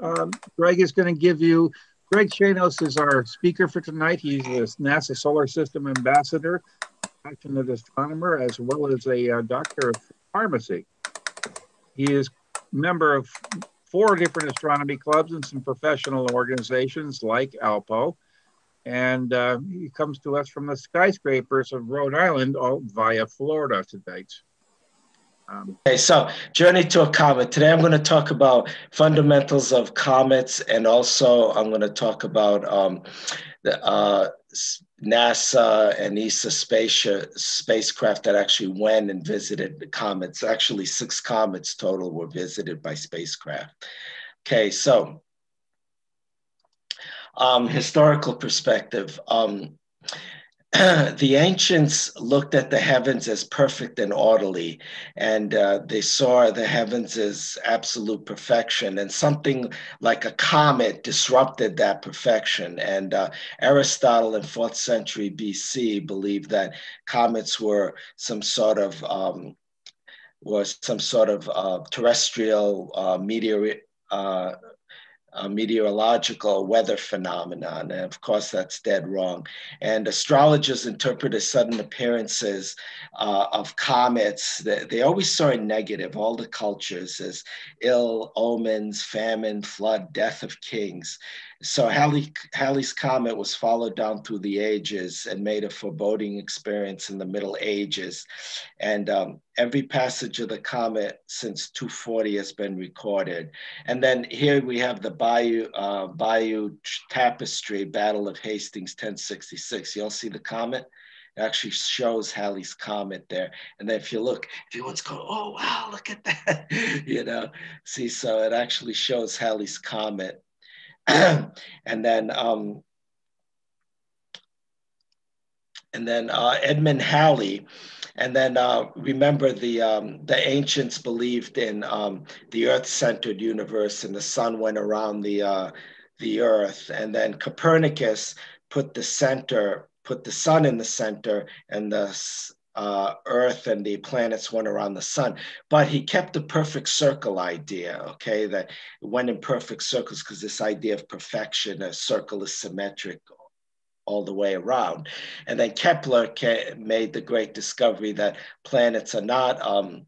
Um, Greg is going to give you, Greg Shanos is our speaker for tonight. He's the NASA Solar System Ambassador, passionate astronomer, as well as a uh, doctor of pharmacy. He is member of four different astronomy clubs and some professional organizations like ALPO. And uh, he comes to us from the skyscrapers of Rhode Island all via Florida tonight. Um, okay, so journey to a comet. Today I'm going to talk about fundamentals of comets, and also I'm going to talk about um, the uh, NASA and ESA space, spacecraft that actually went and visited the comets. Actually, six comets total were visited by spacecraft. Okay, so um, historical perspective. Um, the ancients looked at the heavens as perfect and orderly, and uh, they saw the heavens as absolute perfection. And something like a comet disrupted that perfection. And uh, Aristotle in fourth century BC believed that comets were some sort of um, was some sort of uh, terrestrial uh, meteor uh, a meteorological weather phenomenon. And of course, that's dead wrong. And astrologers interpreted sudden appearances uh, of comets. They, they always saw it negative, all the cultures, as ill omens, famine, flood, death of kings. So Halley, Halley's Comet was followed down through the ages and made a foreboding experience in the Middle Ages. And um, every passage of the comet since 240 has been recorded. And then here we have the Bayeux, uh, Bayeux Tapestry, Battle of Hastings, 1066. You'll see the comet? It actually shows Halley's Comet there. And then if you look, if you want to go, oh, wow, look at that, you know, see, so it actually shows Halley's Comet and then um, and then uh, Edmund Halley. And then uh, remember the um, the ancients believed in um, the Earth-centered universe, and the sun went around the uh, the Earth. And then Copernicus put the center, put the sun in the center, and the uh, Earth and the planets went around the sun. But he kept the perfect circle idea, okay, that went in perfect circles because this idea of perfection, a circle is symmetric all the way around. And then Kepler made the great discovery that planets are not um,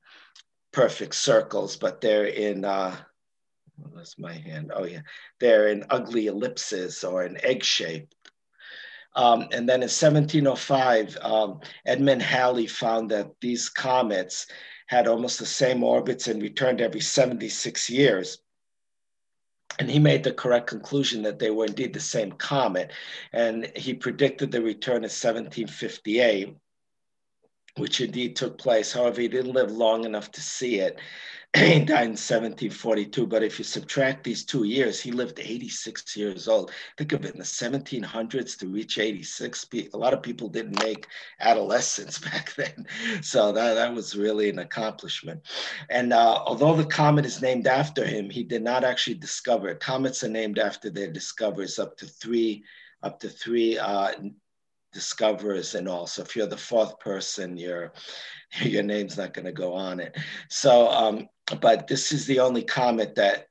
perfect circles, but they're in. Uh, that's my hand. Oh yeah, they're in ugly ellipses or an egg shape um, and then in 1705, um, Edmund Halley found that these comets had almost the same orbits and returned every 76 years. And he made the correct conclusion that they were indeed the same comet. And he predicted the return in 1758, which indeed took place. However, he didn't live long enough to see it. he died in 1742, but if you subtract these two years, he lived 86 years old. Think of it in the 1700s to reach 86. A lot of people didn't make adolescence back then. So that, that was really an accomplishment. And uh, although the comet is named after him, he did not actually discover it. Comets are named after their discoverers, up to three, up to three uh, discoverers and all. So if you're the fourth person, your your name's not going to go on it. So um, but this is the only comet that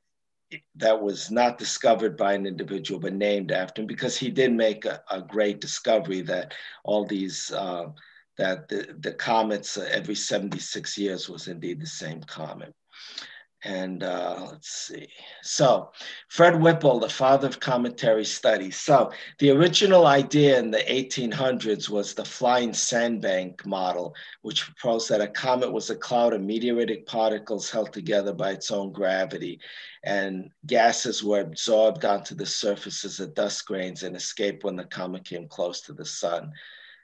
that was not discovered by an individual but named after him because he did make a, a great discovery that all these uh, that the, the comets uh, every 76 years was indeed the same comet and uh, let's see. So, Fred Whipple, the father of cometary studies. So, the original idea in the 1800s was the flying sandbank model, which proposed that a comet was a cloud of meteoritic particles held together by its own gravity, and gases were absorbed onto the surfaces of dust grains and escaped when the comet came close to the sun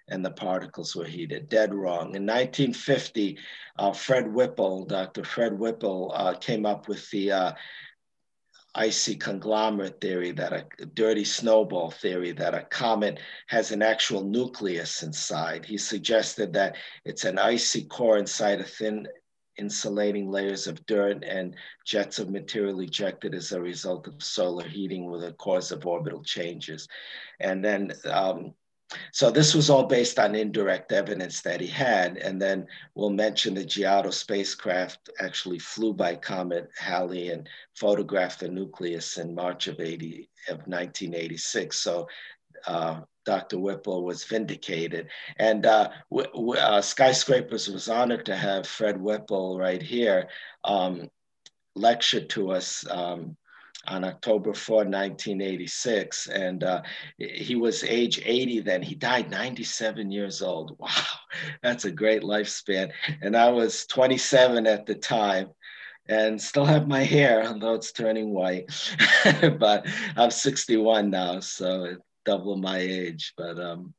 and the particles were heated. Dead wrong. In 1950, uh, Fred Whipple, Dr. Fred Whipple, uh, came up with the uh, icy conglomerate theory, that a dirty snowball theory, that a comet has an actual nucleus inside. He suggested that it's an icy core inside a thin insulating layers of dirt and jets of material ejected as a result of solar heating with a cause of orbital changes. And then um, so this was all based on indirect evidence that he had. And then we'll mention the Giotto spacecraft actually flew by Comet Halley and photographed the nucleus in March of, 80, of 1986. So uh, Dr. Whipple was vindicated. And uh, uh, Skyscrapers was honored to have Fred Whipple right here um, lecture to us um, on October 4, 1986. And uh, he was age 80 then. He died 97 years old. Wow, that's a great lifespan. And I was 27 at the time and still have my hair, although it's turning white. but I'm 61 now, so double my age. But um,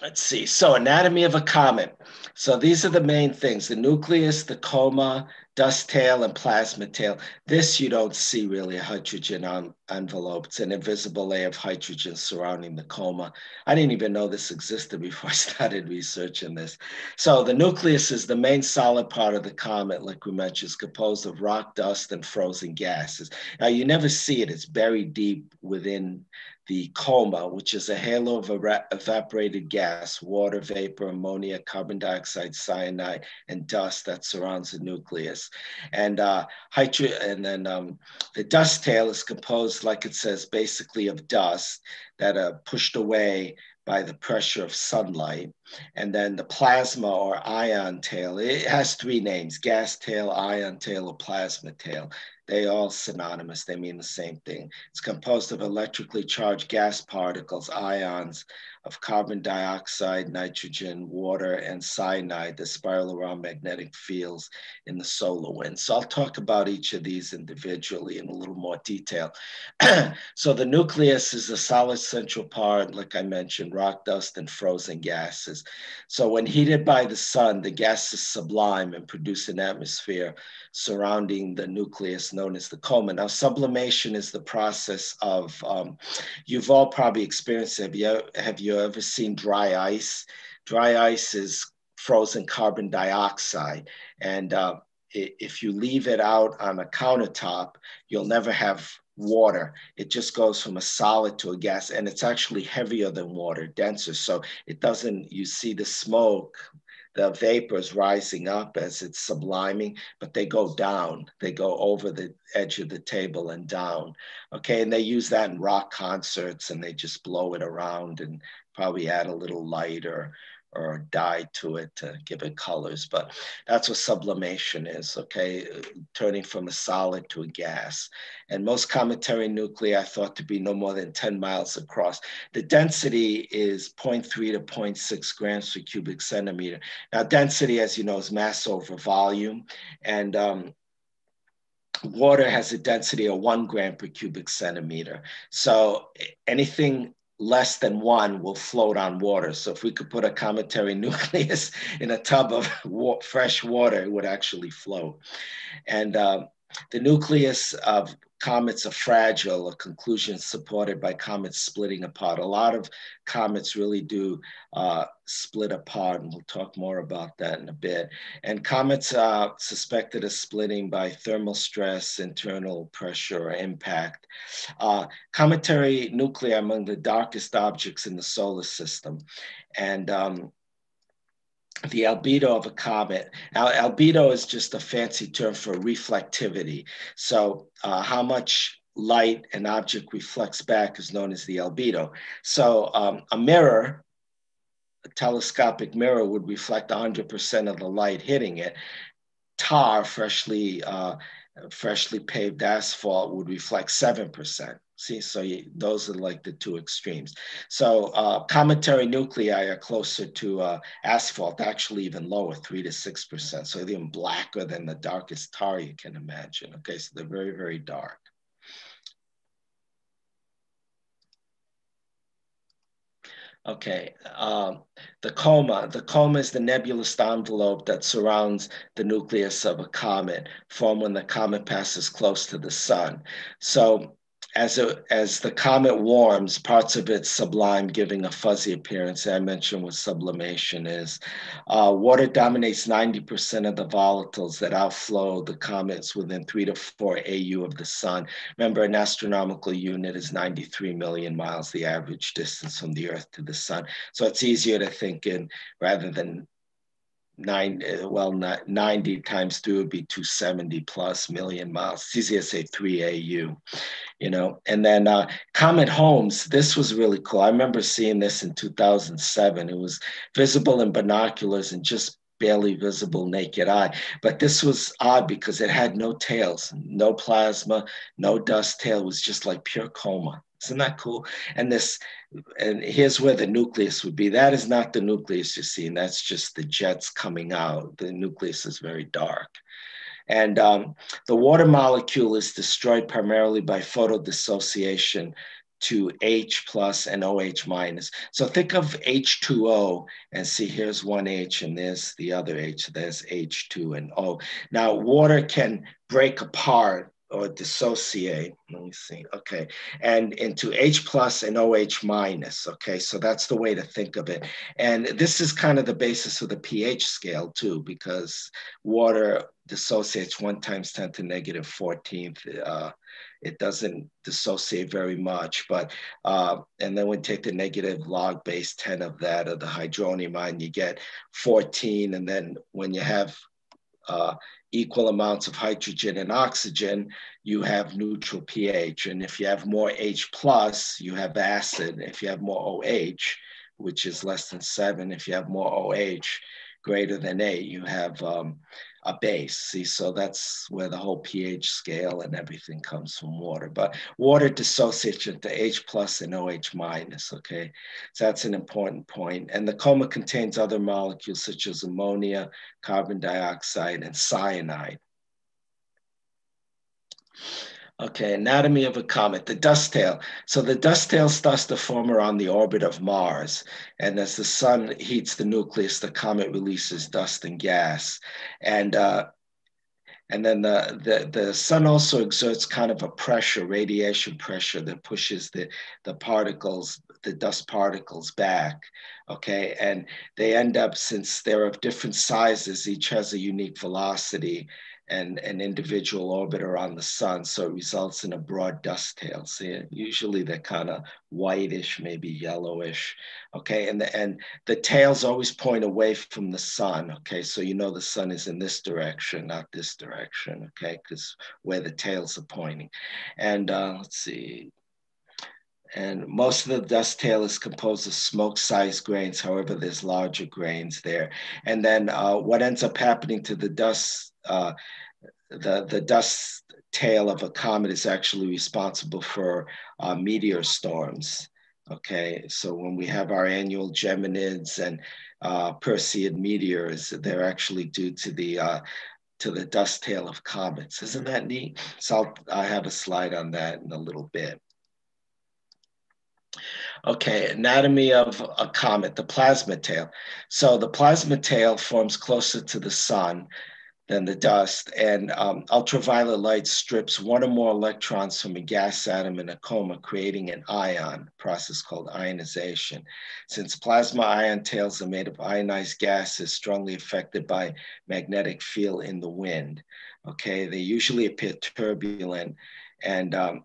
let's see. So anatomy of a comet. So these are the main things, the nucleus, the coma, dust tail and plasma tail. This you don't see really a hydrogen on, envelope. It's an invisible layer of hydrogen surrounding the coma. I didn't even know this existed before I started researching this. So the nucleus is the main solid part of the comet, like we mentioned, is composed of rock, dust, and frozen gases. Now you never see it, it's buried deep within the coma, which is a halo of evaporated gas, water vapor, ammonia, carbon dioxide, cyanide, and dust that surrounds the nucleus. And uh, and then um, the dust tail is composed, like it says, basically of dust that are pushed away by the pressure of sunlight. And then the plasma or ion tail, it has three names, gas tail, ion tail, or plasma tail. They all synonymous, they mean the same thing. It's composed of electrically charged gas particles, ions, of carbon dioxide, nitrogen, water, and cyanide that spiral around magnetic fields in the solar wind. So I'll talk about each of these individually in a little more detail. so the nucleus is a solid central part, like I mentioned, rock dust and frozen gases. So when heated by the sun, the gases sublime and produce an atmosphere surrounding the nucleus known as the coma. Now, sublimation is the process of, um, you've all probably experienced, have you, have you ever seen dry ice? Dry ice is frozen carbon dioxide. And uh, if you leave it out on a countertop, you'll never have water. It just goes from a solid to a gas, and it's actually heavier than water, denser. So it doesn't, you see the smoke the vapors rising up as it's subliming, but they go down. They go over the edge of the table and down. Okay, and they use that in rock concerts and they just blow it around and probably add a little light or or dye to it to give it colors. But that's what sublimation is, okay? Turning from a solid to a gas. And most cometary nuclei are thought to be no more than 10 miles across. The density is 0.3 to 0.6 grams per cubic centimeter. Now, density, as you know, is mass over volume. And um, water has a density of one gram per cubic centimeter. So anything less than one will float on water. So if we could put a cometary nucleus in a tub of wa fresh water, it would actually float. And uh, the nucleus of comets are fragile, a conclusion supported by comets splitting apart. A lot of comets really do uh, split apart, and we'll talk more about that in a bit. And comets are suspected of splitting by thermal stress, internal pressure, or impact. Uh, cometary nuclei among the darkest objects in the solar system. And um, the albedo of a comet. Albedo is just a fancy term for reflectivity. So, uh, how much light an object reflects back is known as the albedo. So, um, a mirror, a telescopic mirror, would reflect 100% of the light hitting it. Tar, freshly uh, freshly paved asphalt, would reflect 7%. See, so you, those are like the two extremes. So uh, cometary nuclei are closer to uh, asphalt, actually even lower, three to six percent. So even blacker than the darkest tar you can imagine. Okay, so they're very, very dark. Okay, um, the coma. The coma is the nebulous envelope that surrounds the nucleus of a comet, formed when the comet passes close to the sun. So as, a, as the comet warms, parts of it sublime, giving a fuzzy appearance. I mentioned what sublimation is. Uh, water dominates 90% of the volatiles that outflow the comets within three to four AU of the sun. Remember, an astronomical unit is 93 million miles, the average distance from the Earth to the sun. So it's easier to think in rather than nine, uh, well, 90 times two would be 270 plus million miles. It's easier to say 3 AU, you know. And then uh, Comet Holmes, this was really cool. I remember seeing this in 2007. It was visible in binoculars and just barely visible naked eye. But this was odd because it had no tails, no plasma, no dust tail. It was just like pure coma. Isn't that cool? And this, and here's where the nucleus would be. That is not the nucleus you're seeing. That's just the jets coming out. The nucleus is very dark. And um, the water molecule is destroyed primarily by photodissociation to H plus and OH minus. So think of H2O and see here's one H and there's the other H, there's H2 and O. Now water can break apart or dissociate. Let me see. Okay. And into H plus and OH minus. Okay. So that's the way to think of it. And this is kind of the basis of the pH scale too, because water dissociates one times 10 to negative 14th. Uh, it doesn't dissociate very much, but, uh, and then we take the negative log base 10 of that of the hydronium ion, you get 14. And then when you have uh, equal amounts of hydrogen and oxygen, you have neutral pH. And if you have more H plus, you have acid. If you have more OH, which is less than seven, if you have more OH greater than eight, you have um, a base. See, so that's where the whole pH scale and everything comes from water. But water dissociates into H plus and OH minus, okay? So that's an important point. And the coma contains other molecules such as ammonia, carbon dioxide, and cyanide. Okay, anatomy of a comet, the dust tail. So the dust tail starts to form around the orbit of Mars. And as the sun heats the nucleus, the comet releases dust and gas. And uh, and then the, the, the sun also exerts kind of a pressure, radiation pressure that pushes the, the particles, the dust particles back. Okay. And they end up, since they're of different sizes, each has a unique velocity and an individual orbit around the sun. So it results in a broad dust tail. See, usually they're kind of whitish, maybe yellowish. Okay, and the, and the tails always point away from the sun. Okay, so you know the sun is in this direction, not this direction. Okay, because where the tails are pointing. And uh, let's see, and most of the dust tail is composed of smoke-sized grains. However, there's larger grains there. And then uh, what ends up happening to the dust uh, the, the dust tail of a comet is actually responsible for uh, meteor storms. Okay, so when we have our annual Geminids and uh, Perseid meteors, they're actually due to the uh, to the dust tail of comets. Isn't that neat? So I'll, I have a slide on that in a little bit. Okay, anatomy of a comet, the plasma tail. So the plasma tail forms closer to the sun than the dust. And um, ultraviolet light strips one or more electrons from a gas atom in a coma, creating an ion, process called ionization. Since plasma ion tails are made of ionized gases strongly affected by magnetic field in the wind, okay, they usually appear turbulent and um,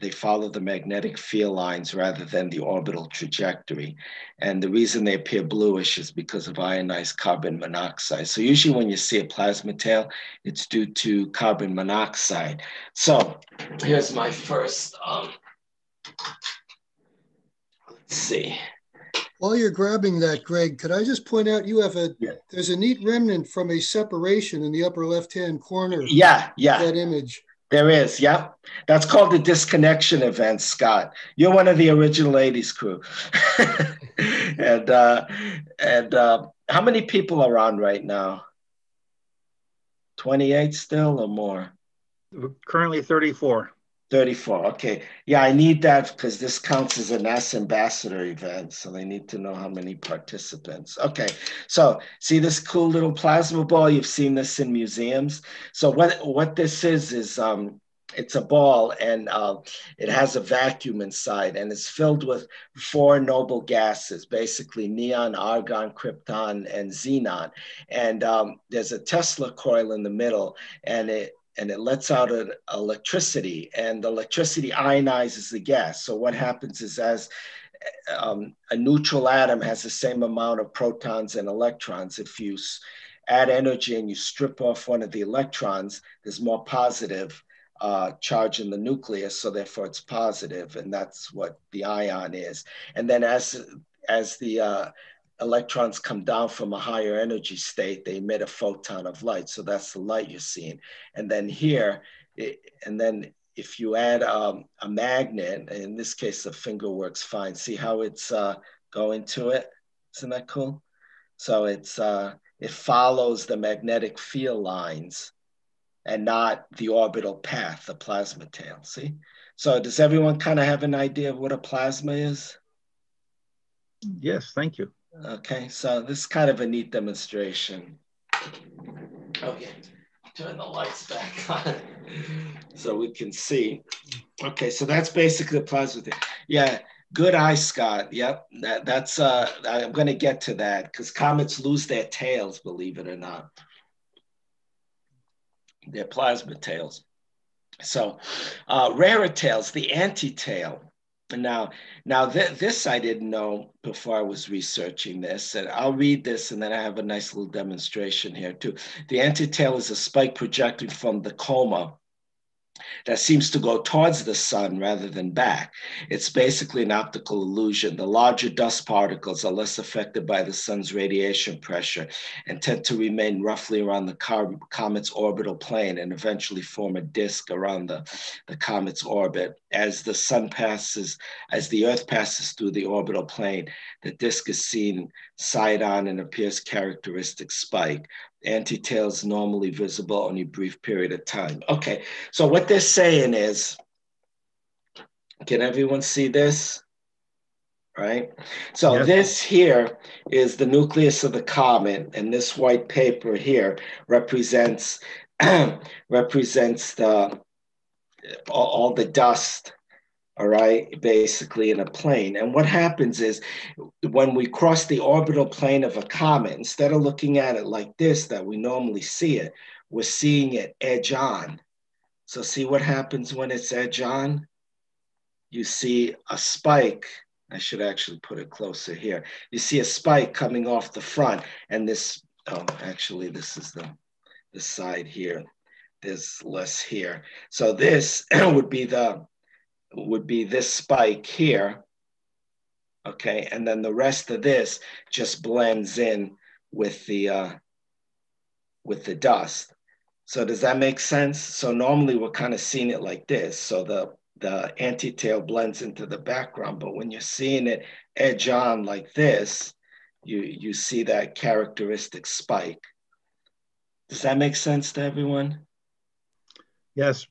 they follow the magnetic field lines rather than the orbital trajectory. And the reason they appear bluish is because of ionized carbon monoxide. So usually when you see a plasma tail, it's due to carbon monoxide. So here's my first, um, let's see. While you're grabbing that, Greg, could I just point out you have a yeah. there's a neat remnant from a separation in the upper left-hand corner. Yeah, yeah. That image. There is, yeah. That's called the disconnection event, Scott. You're one of the original 80s crew. and uh, and uh, how many people are on right now? 28 still or more? Currently 34. 34. Okay. Yeah, I need that because this counts as a NASA ambassador event. So they need to know how many participants. Okay. So see this cool little plasma ball? You've seen this in museums. So what, what this is, is um, it's a ball and uh, it has a vacuum inside and it's filled with four noble gases basically neon argon krypton and xenon and um, there's a tesla coil in the middle and it and it lets out an electricity and the electricity ionizes the gas so what happens is as um, a neutral atom has the same amount of protons and electrons if you add energy and you strip off one of the electrons there's more positive uh, charge in the nucleus, so therefore it's positive, and that's what the ion is. And then as as the uh, electrons come down from a higher energy state, they emit a photon of light. So that's the light you're seeing. And then here, it, and then if you add um, a magnet, in this case, the finger works fine. See how it's uh, going to it? Isn't that cool? So it's uh, it follows the magnetic field lines and not the orbital path, the plasma tail, see? So does everyone kind of have an idea of what a plasma is? Yes, thank you. Okay, so this is kind of a neat demonstration. Okay, turn the lights back on so we can see. Okay, so that's basically the plasma thing. Yeah, good eye, Scott. Yep, that, that's, uh, I'm gonna get to that because comets lose their tails, believe it or not their plasma tails. So uh, rarer tails, the anti-tail. Now, now th this I didn't know before I was researching this, and I'll read this, and then I have a nice little demonstration here too. The anti-tail is a spike projecting from the coma that seems to go towards the sun rather than back. It's basically an optical illusion. The larger dust particles are less affected by the sun's radiation pressure and tend to remain roughly around the comet's orbital plane and eventually form a disk around the, the comet's orbit. As the sun passes, as the Earth passes through the orbital plane, the disk is seen side on and appears characteristic spike anti-tails normally visible only a brief period of time. Okay, so what they're saying is, can everyone see this? Right? So yes. this here is the nucleus of the comet, and this white paper here represents represents the all, all the dust all right, basically in a plane. And what happens is when we cross the orbital plane of a comet, instead of looking at it like this, that we normally see it, we're seeing it edge on. So see what happens when it's edge on? You see a spike. I should actually put it closer here. You see a spike coming off the front and this, oh, actually this is the, the side here. There's less here. So this would be the would be this spike here. Okay, and then the rest of this just blends in with the uh, with the dust. So does that make sense? So normally we're kind of seeing it like this. So the the anti-tail blends into the background, but when you're seeing it edge on like this, you you see that characteristic spike. Does that make sense to everyone? Yes,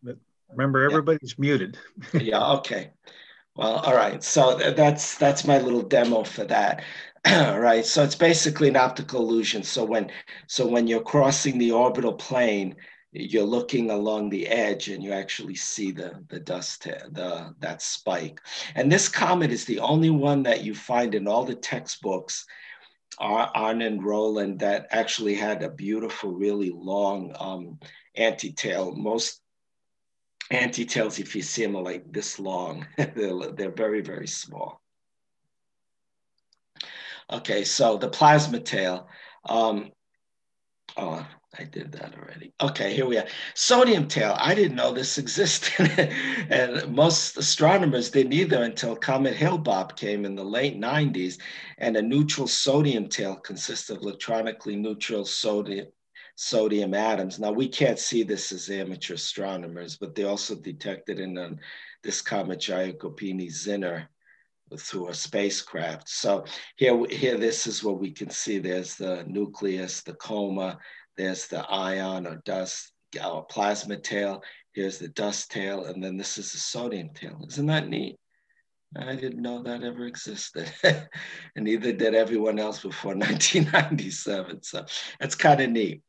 Remember, everybody's yeah. muted. yeah. Okay. Well, all right. So that's that's my little demo for that. right. So it's basically an optical illusion. So when so when you're crossing the orbital plane, you're looking along the edge and you actually see the the dust the that spike. And this comet is the only one that you find in all the textbooks. Arend and Roland that actually had a beautiful, really long um, anti-tail. Most anti-tails, if you see them, are like this long. they're, they're very, very small. Okay, so the plasma tail. Um, oh, I did that already. Okay, here we are. Sodium tail. I didn't know this existed. and most astronomers didn't either until Comet Hale-Bopp came in the late 90s. And a neutral sodium tail consists of electronically neutral sodium, sodium atoms. Now, we can't see this as amateur astronomers, but they also detected in um, this comet Giacobini-Zinner through a spacecraft. So here, here, this is what we can see. There's the nucleus, the coma, there's the ion or dust, or plasma tail, here's the dust tail, and then this is the sodium tail. Isn't that neat? I didn't know that ever existed. and neither did everyone else before 1997. So that's kind of neat.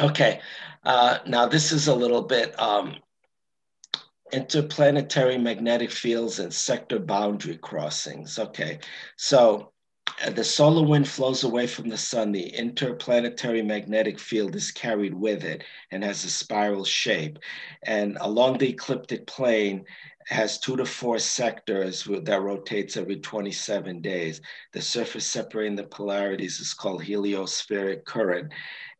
Okay, uh, now this is a little bit um, interplanetary magnetic fields and sector boundary crossings. Okay, so uh, the solar wind flows away from the sun. The interplanetary magnetic field is carried with it and has a spiral shape. And along the ecliptic plane, has two to four sectors that rotates every 27 days. The surface separating the polarities is called heliospheric current.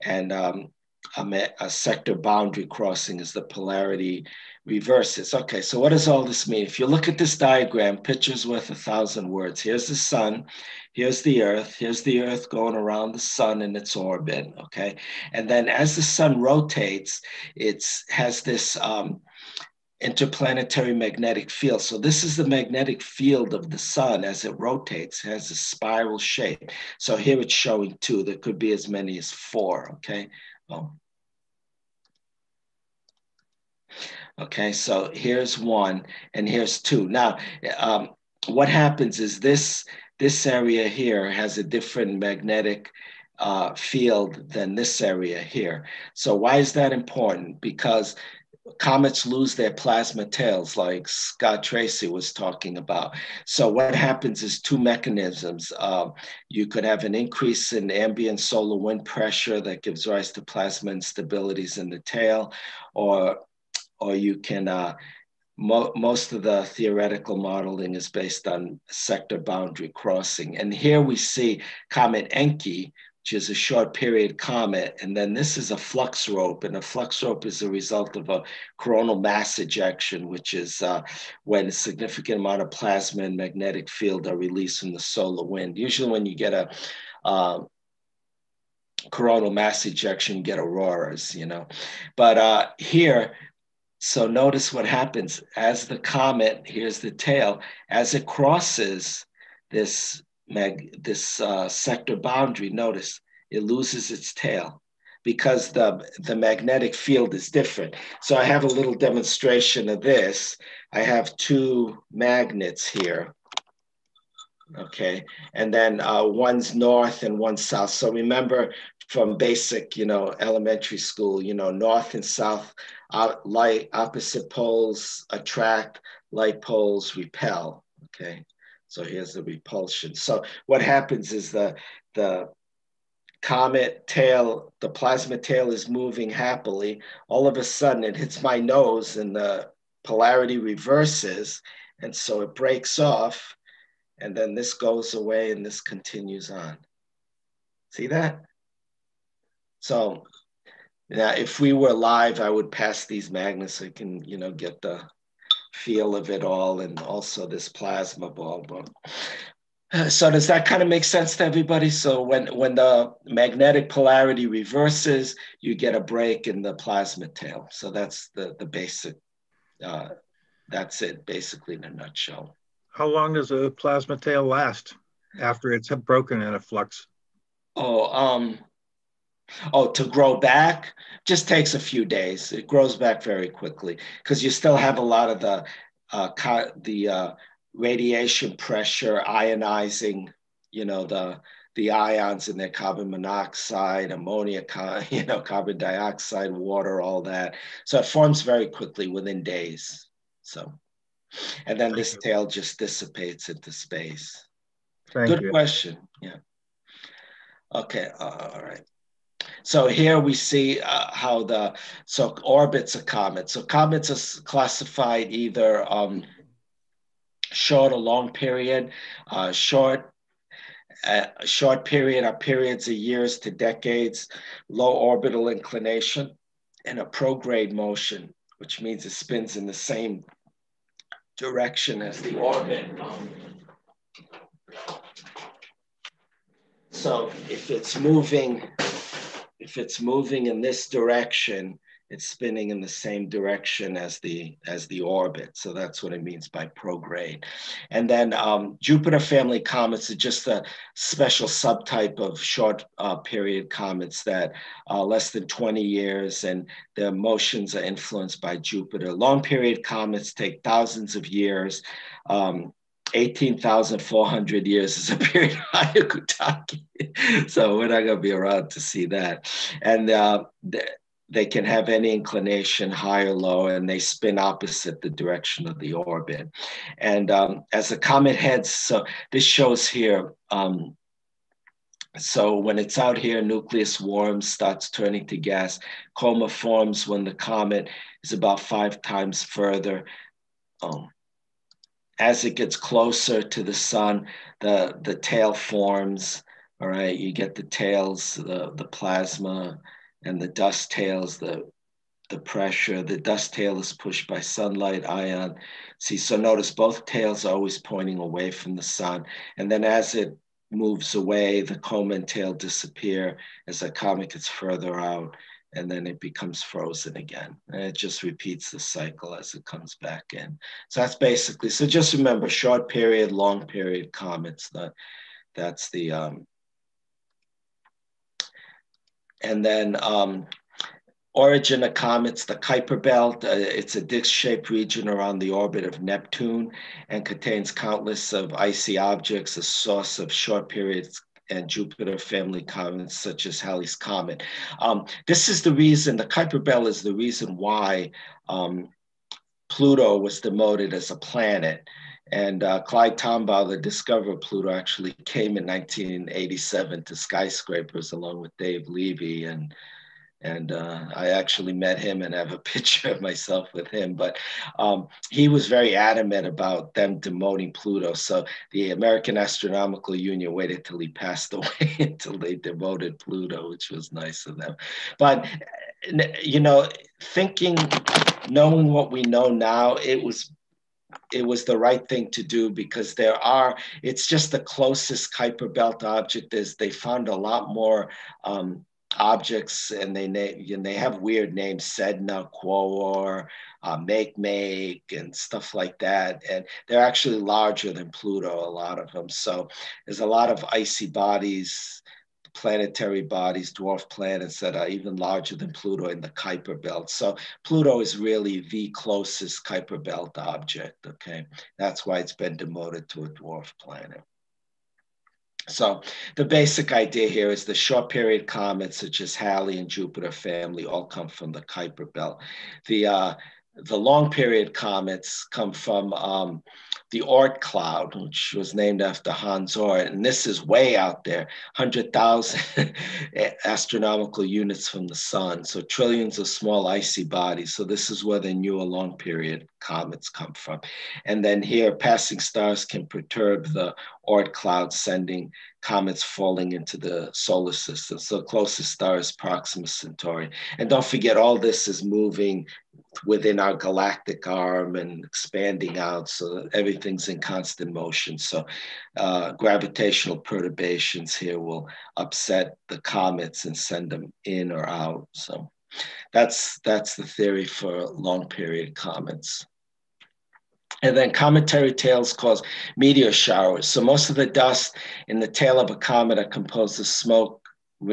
And um, a, a, sector boundary crossing is the polarity reverses. Okay, so what does all this mean? If you look at this diagram, picture's worth a thousand words. Here's the sun, here's the earth, here's the earth going around the sun in its orbit, okay? And then as the sun rotates, it has this um, interplanetary magnetic field. So this is the magnetic field of the sun as it rotates, has a spiral shape. So here it's showing two, there could be as many as four, okay? Well, Okay, so here's one and here's two. Now, um, what happens is this, this area here has a different magnetic uh, field than this area here. So why is that important? Because comets lose their plasma tails like Scott Tracy was talking about. So what happens is two mechanisms. Uh, you could have an increase in ambient solar wind pressure that gives rise to plasma instabilities in the tail, or or you can, uh, mo most of the theoretical modeling is based on sector boundary crossing. And here we see Comet Encke, which is a short period comet. And then this is a flux rope. And a flux rope is a result of a coronal mass ejection, which is uh, when a significant amount of plasma and magnetic field are released from the solar wind. Usually when you get a uh, coronal mass ejection, get auroras, you know. But uh, here, so notice what happens as the comet, here's the tail, as it crosses this, mag, this uh, sector boundary, notice it loses its tail because the, the magnetic field is different. So I have a little demonstration of this. I have two magnets here. Okay. And then uh, one's north and one's south. So remember from basic you know elementary school you know north and south uh, light opposite poles attract like poles repel. Okay so here's the repulsion. So what happens is the the comet tail the plasma tail is moving happily. All of a sudden it hits my nose and the polarity reverses and so it breaks off and then this goes away and this continues on. See that? So now, if we were live, I would pass these magnets. So you can, you know, get the feel of it all and also this plasma ball. But, so does that kind of make sense to everybody? So when, when the magnetic polarity reverses, you get a break in the plasma tail. So that's the, the basic, uh, that's it basically in a nutshell. How long does a plasma tail last after it's broken in a flux? Oh, um, Oh, to grow back just takes a few days. It grows back very quickly because you still have a lot of the uh, the uh, radiation pressure ionizing, you know, the the ions in their carbon monoxide, ammonia, you know, carbon dioxide, water, all that. So it forms very quickly within days. So, and then this tail just dissipates into space. Thank Good you. question. Yeah. Okay. Uh, all right. So here we see uh, how the, so orbits a comet. So comets are classified either um, short or long period. Uh, short, uh, short period are periods of years to decades, low orbital inclination, and a prograde motion, which means it spins in the same direction as the orbit. So if it's moving if it's moving in this direction, it's spinning in the same direction as the as the orbit. So that's what it means by prograde. And then um, Jupiter family comets are just a special subtype of short uh, period comets that are less than 20 years and their motions are influenced by Jupiter. Long period comets take thousands of years. Um, 18,400 years is a period of Hyakutake. so we're not going to be around to see that. And uh, they can have any inclination, high or low, and they spin opposite the direction of the orbit. And um, as the comet heads, so this shows here. Um, so when it's out here, nucleus warms, starts turning to gas. Coma forms when the comet is about five times further. Um, as it gets closer to the sun, the, the tail forms, all right? You get the tails, the, the plasma, and the dust tails, the, the pressure. The dust tail is pushed by sunlight, ion. See, so notice both tails are always pointing away from the sun. And then as it moves away, the coma and tail disappear as the comet gets further out and then it becomes frozen again. And it just repeats the cycle as it comes back in. So that's basically, so just remember short period, long period comets, that, that's the, um, and then um, origin of comets, the Kuiper belt, uh, it's a disc-shaped region around the orbit of Neptune and contains countless of icy objects, a source of short periods and Jupiter family comets such as Halley's Comet. Um, this is the reason, the Kuiper Belt is the reason why um, Pluto was demoted as a planet. And uh, Clyde Tombaugh, the discoverer of Pluto, actually came in 1987 to skyscrapers along with Dave Levy and and uh, I actually met him and have a picture of myself with him. But um, he was very adamant about them demoting Pluto. So the American Astronomical Union waited till he passed away until they demoted Pluto, which was nice of them. But you know, thinking, knowing what we know now, it was it was the right thing to do because there are it's just the closest kuiper belt object is they found a lot more um, objects and they name and they have weird names sedna Quaoar uh, Makemake and stuff like that. And they're actually larger than pluto a lot of them. So there's a lot of icy bodies planetary bodies dwarf planets that are even larger than pluto in the kuiper belt. So pluto is really the closest kuiper belt object okay? That's why it's been demoted to a dwarf planet so the basic idea here is the short period comets such as Halley and Jupiter family all come from the Kuiper belt. The uh, the long period comets come from um, the Oort cloud, which was named after Hans Oort. And this is way out there, 100,000 astronomical units from the sun. So trillions of small icy bodies. So this is where the newer long period comets come from. And then here, passing stars can perturb the Oort cloud, sending comets falling into the solar system. So closest star is Proxima Centauri. And don't forget, all this is moving within our galactic arm and expanding out. So everything's in constant motion. So uh, gravitational perturbations here will upset the comets and send them in or out. So that's that's the theory for long period comets. And then cometary tails cause meteor showers. So most of the dust in the tail of a comet are composed of smoke,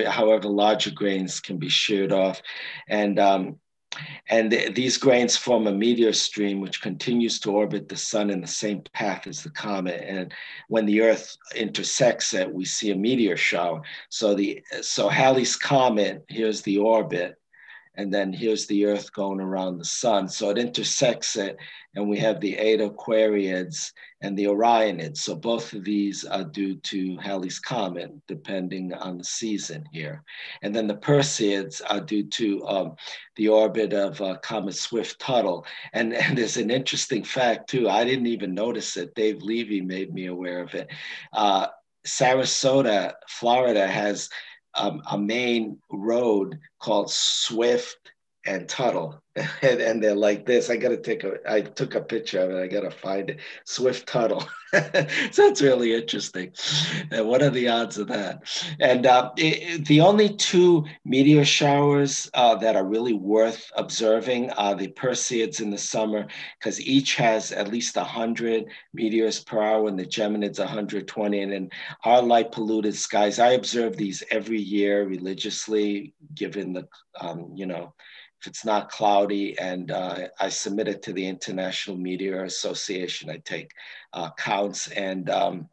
however, larger grains can be sheared off. And um, and th- these grains form a meteor stream which continues to orbit the sun in the same path as the comet. And when the Earth intersects it, we see a meteor shower. So the so Halley's comet, here's the orbit, and then here's the Earth going around the sun. So it intersects it, and we have the Eta Aquariids and the Orionids. So both of these are due to Halley's Comet, depending on the season here. And then the Perseids are due to um, the orbit of uh, Comet Swift-Tuttle. And, and there's an interesting fact too, I didn't even notice it. Dave Levy made me aware of it. Uh, Sarasota, Florida has um, a main road called Swift and Tuttle. And, and, they're like this. I got to take a, I took a picture of it. I got to find it. Swift Tuttle. so that's really interesting. And what are the odds of that? And uh, it, the only two meteor showers uh, that are really worth observing are the Perseids in the summer, because each has at least 100 meteors per hour, and the Geminids 120. And in our light polluted skies, I observe these every year religiously, given the, um, you know, if it's not cloudy and uh, I submit it to the International Meteor Association, I take uh, counts and um,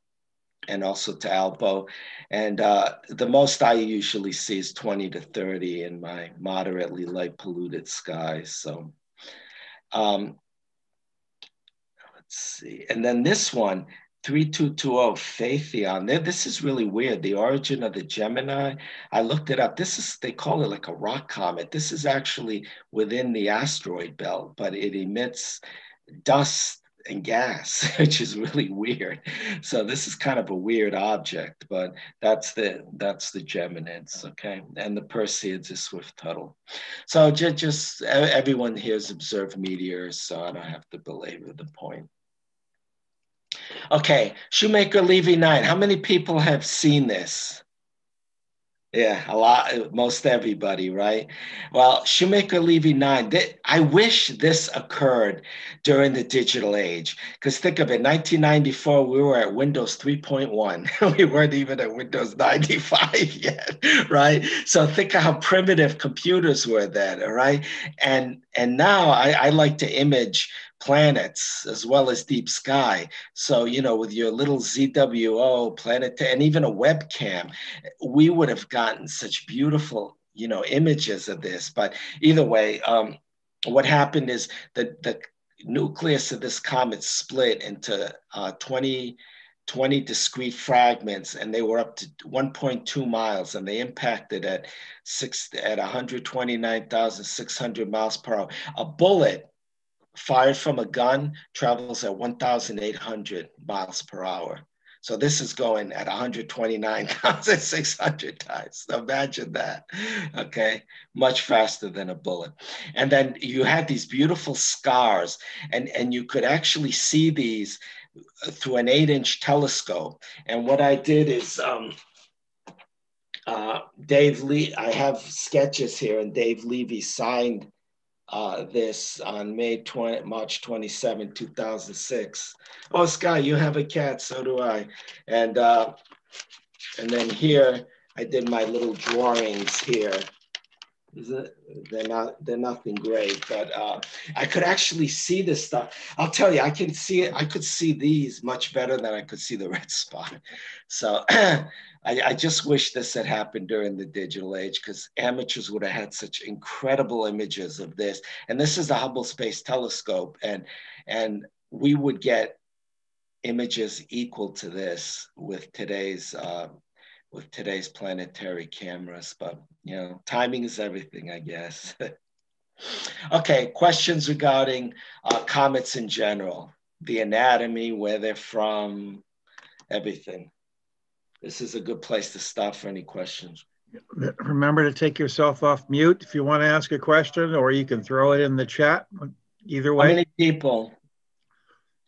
and also to Alpo. And uh, the most I usually see is 20 to 30 in my moderately light polluted skies. So um, let's see. And then this one, 3220 Phaethon. This is really weird. The origin of the Gemini. I looked it up. This is, they call it like a rock comet. This is actually within the asteroid belt, but it emits dust and gas, which is really weird. So this is kind of a weird object, but that's the that's the Geminids, okay, and the Perseids is Swift Tuttle. So just, just everyone here has observed meteors, so I don't have to belabor the point. Okay, Shoemaker Levy 9. How many people have seen this? Yeah, a lot, most everybody, right? Well, Shoemaker Levy 9, th- I wish this occurred during the digital age. Because think of it, 1994, we were at Windows 3.1. we weren't even at Windows 95 yet, right? So think of how primitive computers were then, right? And and now I, I like to image planets as well as deep sky. So, you know, with your little ZWO planet and even a webcam, we would have gotten such beautiful, you know, images of this. But either way, um, what happened is that the nucleus of this comet split into uh, 20, 20 discrete fragments and they were up to 1.2 miles and they impacted at six at 129,600 miles per hour. A bullet fired from a gun travels at 1,800 miles per hour. So this is going at 129,600 times. Imagine that. Okay. Much faster than a bullet. And then you had these beautiful scars, and, and you could actually see these through an eight inch telescope. And what I did is, um, uh, Dave Lee, I have sketches here, and Dave Levy signed uh, this on May 20, March 27, 2006. Oh, Sky, you have a cat, so do I. And, uh, and then here, I did my little drawings here. They're not. They're nothing great, but uh, I could actually see this stuff. I'll tell you, I can see it. I could see these much better than I could see the red spot. So I, I, just wish this had happened during the digital age because amateurs would have had such incredible images of this. And this is the Hubble Space Telescope, and and we would get images equal to this with today's uh, with today's planetary cameras. But you know, timing is everything, I guess. okay, questions regarding uh, comets in general, the anatomy, where they're from, everything this is a good place to stop for any questions. Remember to take yourself off mute if you want to ask a question, or you can throw it in the chat. Either way. How many people?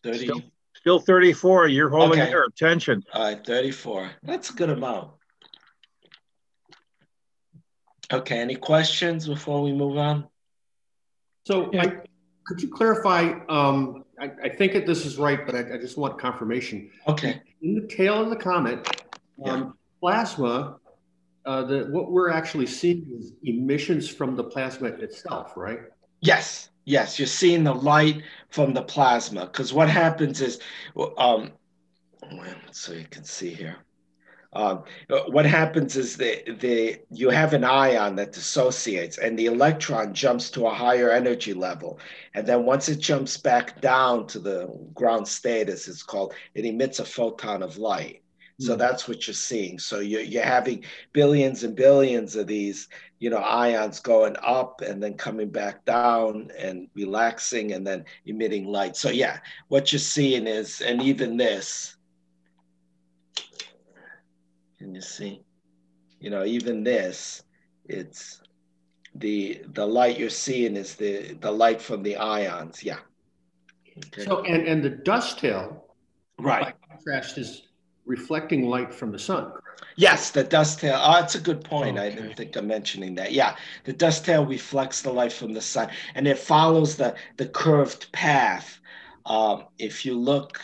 30. Still, still 34. You're holding okay. their attention. All right, 34. That's a good amount. Okay, any questions before we move on? So, yeah. I, could you clarify? Um, I, I, think that this is right, but I, I, just want confirmation. Okay. In the tail of the comet, um, plasma, uh, the, what we're actually seeing is emissions from the plasma itself, right? Yes, yes, you're seeing the light from the plasma. Because what happens is, um, so you can see here. Um, what happens is the, the you have an ion that dissociates, and the electron jumps to a higher energy level, and then once it jumps back down to the ground status it's called, it emits a photon of light. So mm. that's what you're seeing. So you're, you're having billions and billions of these, you know, ions going up and then coming back down and relaxing and then emitting light. So yeah, what you're seeing is, and even this, can you see? You know, even this, it's the the light you're seeing is the the light from the ions. Yeah. Okay. So and and the dust tail, right? contrast is reflecting light from the sun. Yes, the dust tail. Oh, that's a good point. Okay. I didn't think of mentioning that. Yeah, the dust tail reflects the light from the sun, and it follows the the curved path. Um, if you look,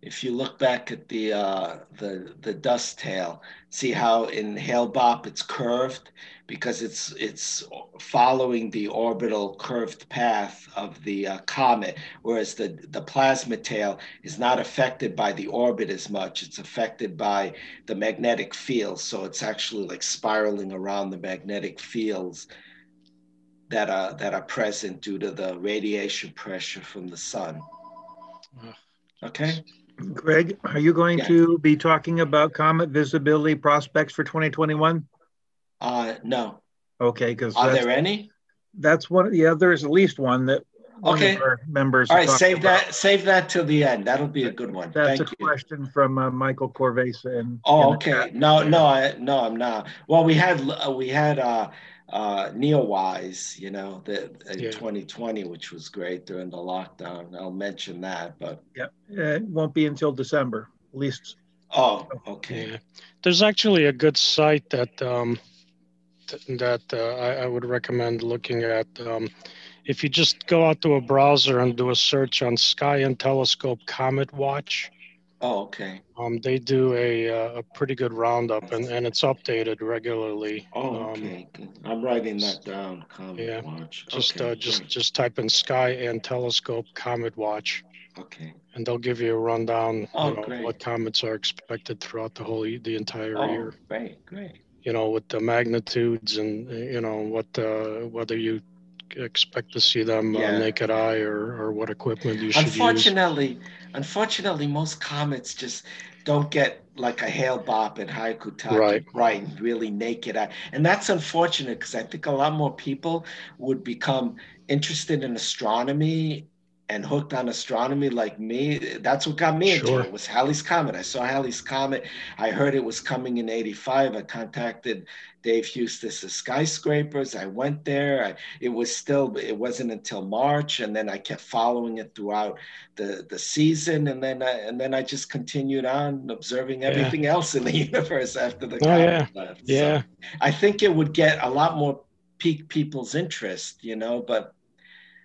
if you look back at the uh, the the dust tail, see how in Hale-Bopp it's curved. Because it's it's following the orbital curved path of the uh, comet, whereas the the plasma tail is not affected by the orbit as much. It's affected by the magnetic field, so it's actually like spiraling around the magnetic fields that are that are present due to the radiation pressure from the sun. Okay. Greg, are you going yeah. to be talking about comet visibility prospects for 2021? Uh, no. Okay, because are there any? That's one. Yeah, there's at least one that. One okay. our members. All right, save about. that. Save that till the end. That'll be a good one. That's Thank a you. question from uh, Michael Corvesa. And oh, okay. No, no, I, no, I'm not. Well, we had uh, we had uh, uh, NeoWise, you know, the, in yeah. 2020, which was great during the lockdown. I'll mention that, but yeah, it won't be until December, at least. Oh, okay. Yeah. There's actually a good site that um, th- that uh, I, I, would recommend looking at. Um, if you just go out to a browser and do a search on Sky and Telescope Comet Watch, Oh, okay. Um, they do a, uh, a pretty good roundup and, and it's updated regularly. Oh, um, okay. Um, I'm writing that down. Comet yeah. Watch. Just okay, uh, just just type in Sky and Telescope Comet Watch. Okay. And they'll give you a rundown. Oh, you know, great. What comets are expected throughout the whole the entire oh, year. Great, great. You know, with the magnitudes and you know what uh, whether you expect to see them uh, yeah. uh, naked eye or, or what equipment you should unfortunately, use. Unfortunately, most comets just don't get like a Hale-Bopp and Hyakutake right. right, really naked eye. And that's unfortunate because I think a lot more people would become interested in astronomy and hooked on astronomy like me. That's what got me sure. into it was Halley's Comet. I saw Halley's Comet. I heard it was coming in 85. I contacted Dave Huestis of Skyscrapers. I went there. I, it was still, it wasn't until March. And then I kept following it throughout the, the season. And then, I, and then I just continued on observing everything yeah. else in the universe after the oh, comet yeah. left. Yeah. So I think it would get a lot more pique people's interest, you know, but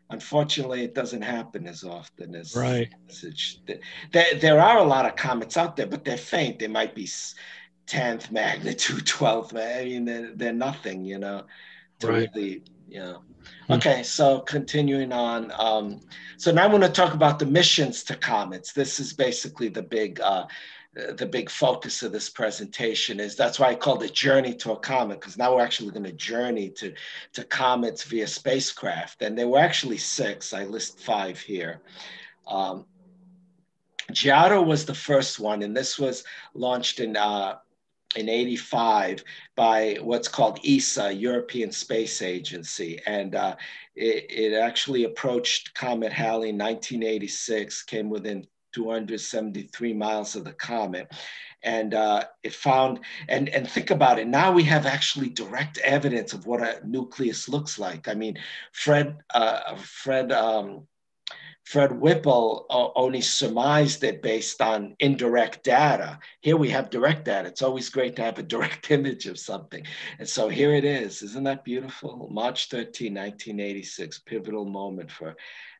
unfortunately it doesn't happen as often as right. as it there, there are a lot of comets out there but they're faint. They might be 10th magnitude 12th i mean they're, they're nothing you know right. you know. Hmm. okay so continuing on um, so now i want to talk about the missions to comets. This is basically the big uh, the big focus of this presentation is that's why I called it Journey to a Comet, because now we're actually going to journey to, to comets via spacecraft. And there were actually six, I list five here. Um, Giotto was the first one, and this was launched in, uh, in 85 by what's called ESA, European Space Agency. And uh, it, it actually approached Comet Halley in 1986, came within 273 miles of the comet and uh, it found and and think about it now we have actually direct evidence of what a nucleus looks like i mean fred uh, fred um, Fred Whipple only surmised it based on indirect data. Here we have direct data. It's always great to have a direct image of something. And so here it is. Isn't that beautiful? March 13, 1986, pivotal moment for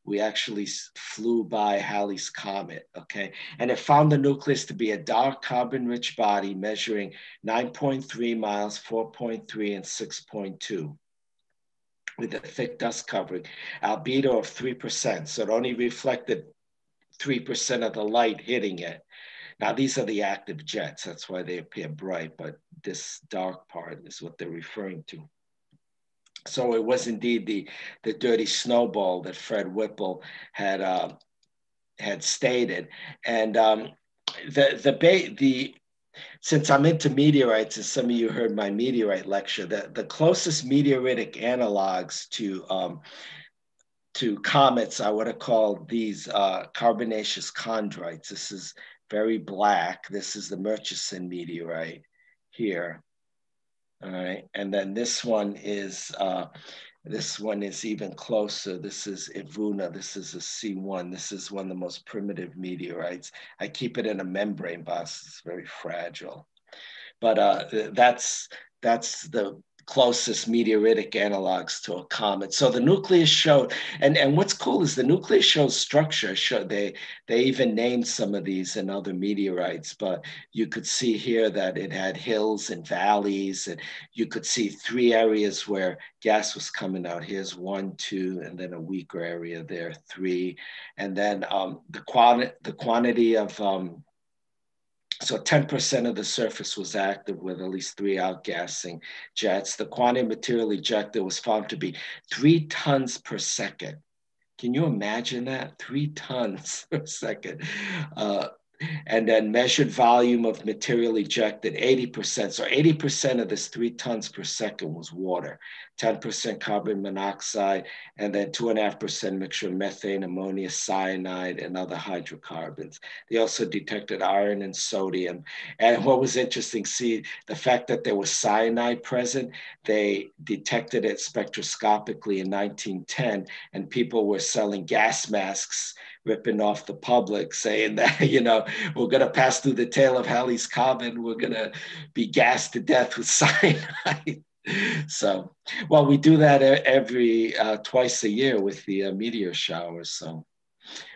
we actually flew by Halley's Comet, okay? And it found the nucleus to be a dark carbon rich body measuring 9.3 miles, 4.3, and 6.2 with a thick dust covering, albedo of 3%. So it only reflected 3% of the light hitting it. Now, these are the active jets. That's why they appear bright, but this dark part is what they're referring to. So it was indeed the the dirty snowball that Fred Whipple had uh, had stated, and um, the the ba- the since I'm into meteorites, and some of you heard my meteorite lecture, the, the closest meteoritic analogs to um, to comets I would have called these uh, carbonaceous chondrites. This is very black. This is the Murchison meteorite here. All right, and then this one is, uh, this one is even closer. This is Ivuna, this is a C1. This is one of the most primitive meteorites. I keep it in a membrane box, it's very fragile. But uh, that's, that's the closest meteoritic analogs to a comet. So the nucleus showed, and, and what's cool is the nucleus shows structure. Show, they, they even named some of these in other meteorites, but you could see here that it had hills and valleys, and you could see three areas where gas was coming out. Here's one, two, and then a weaker area there, three. And then um, the, quanti- the quantity of um, so 10% of the surface was active with at least three outgassing jets. The quantity material ejected was found to be three tons per second. Can you imagine that? Three tons per second. Uh, and then measured volume of material ejected 80%. So 80% of this three tons per second was water, 10% carbon monoxide, and then 2.5% mixture of methane, ammonia, cyanide, and other hydrocarbons. They also detected iron and sodium. And what was interesting, see the fact that there was cyanide present, they detected it spectroscopically in 1910, and people were selling gas masks ripping off the public, saying that, you know, we're going to pass through the tail of Halley's Comet, we're going to be gassed to death with cyanide. so, well, we do that every uh, twice a year with the uh, meteor showers. So,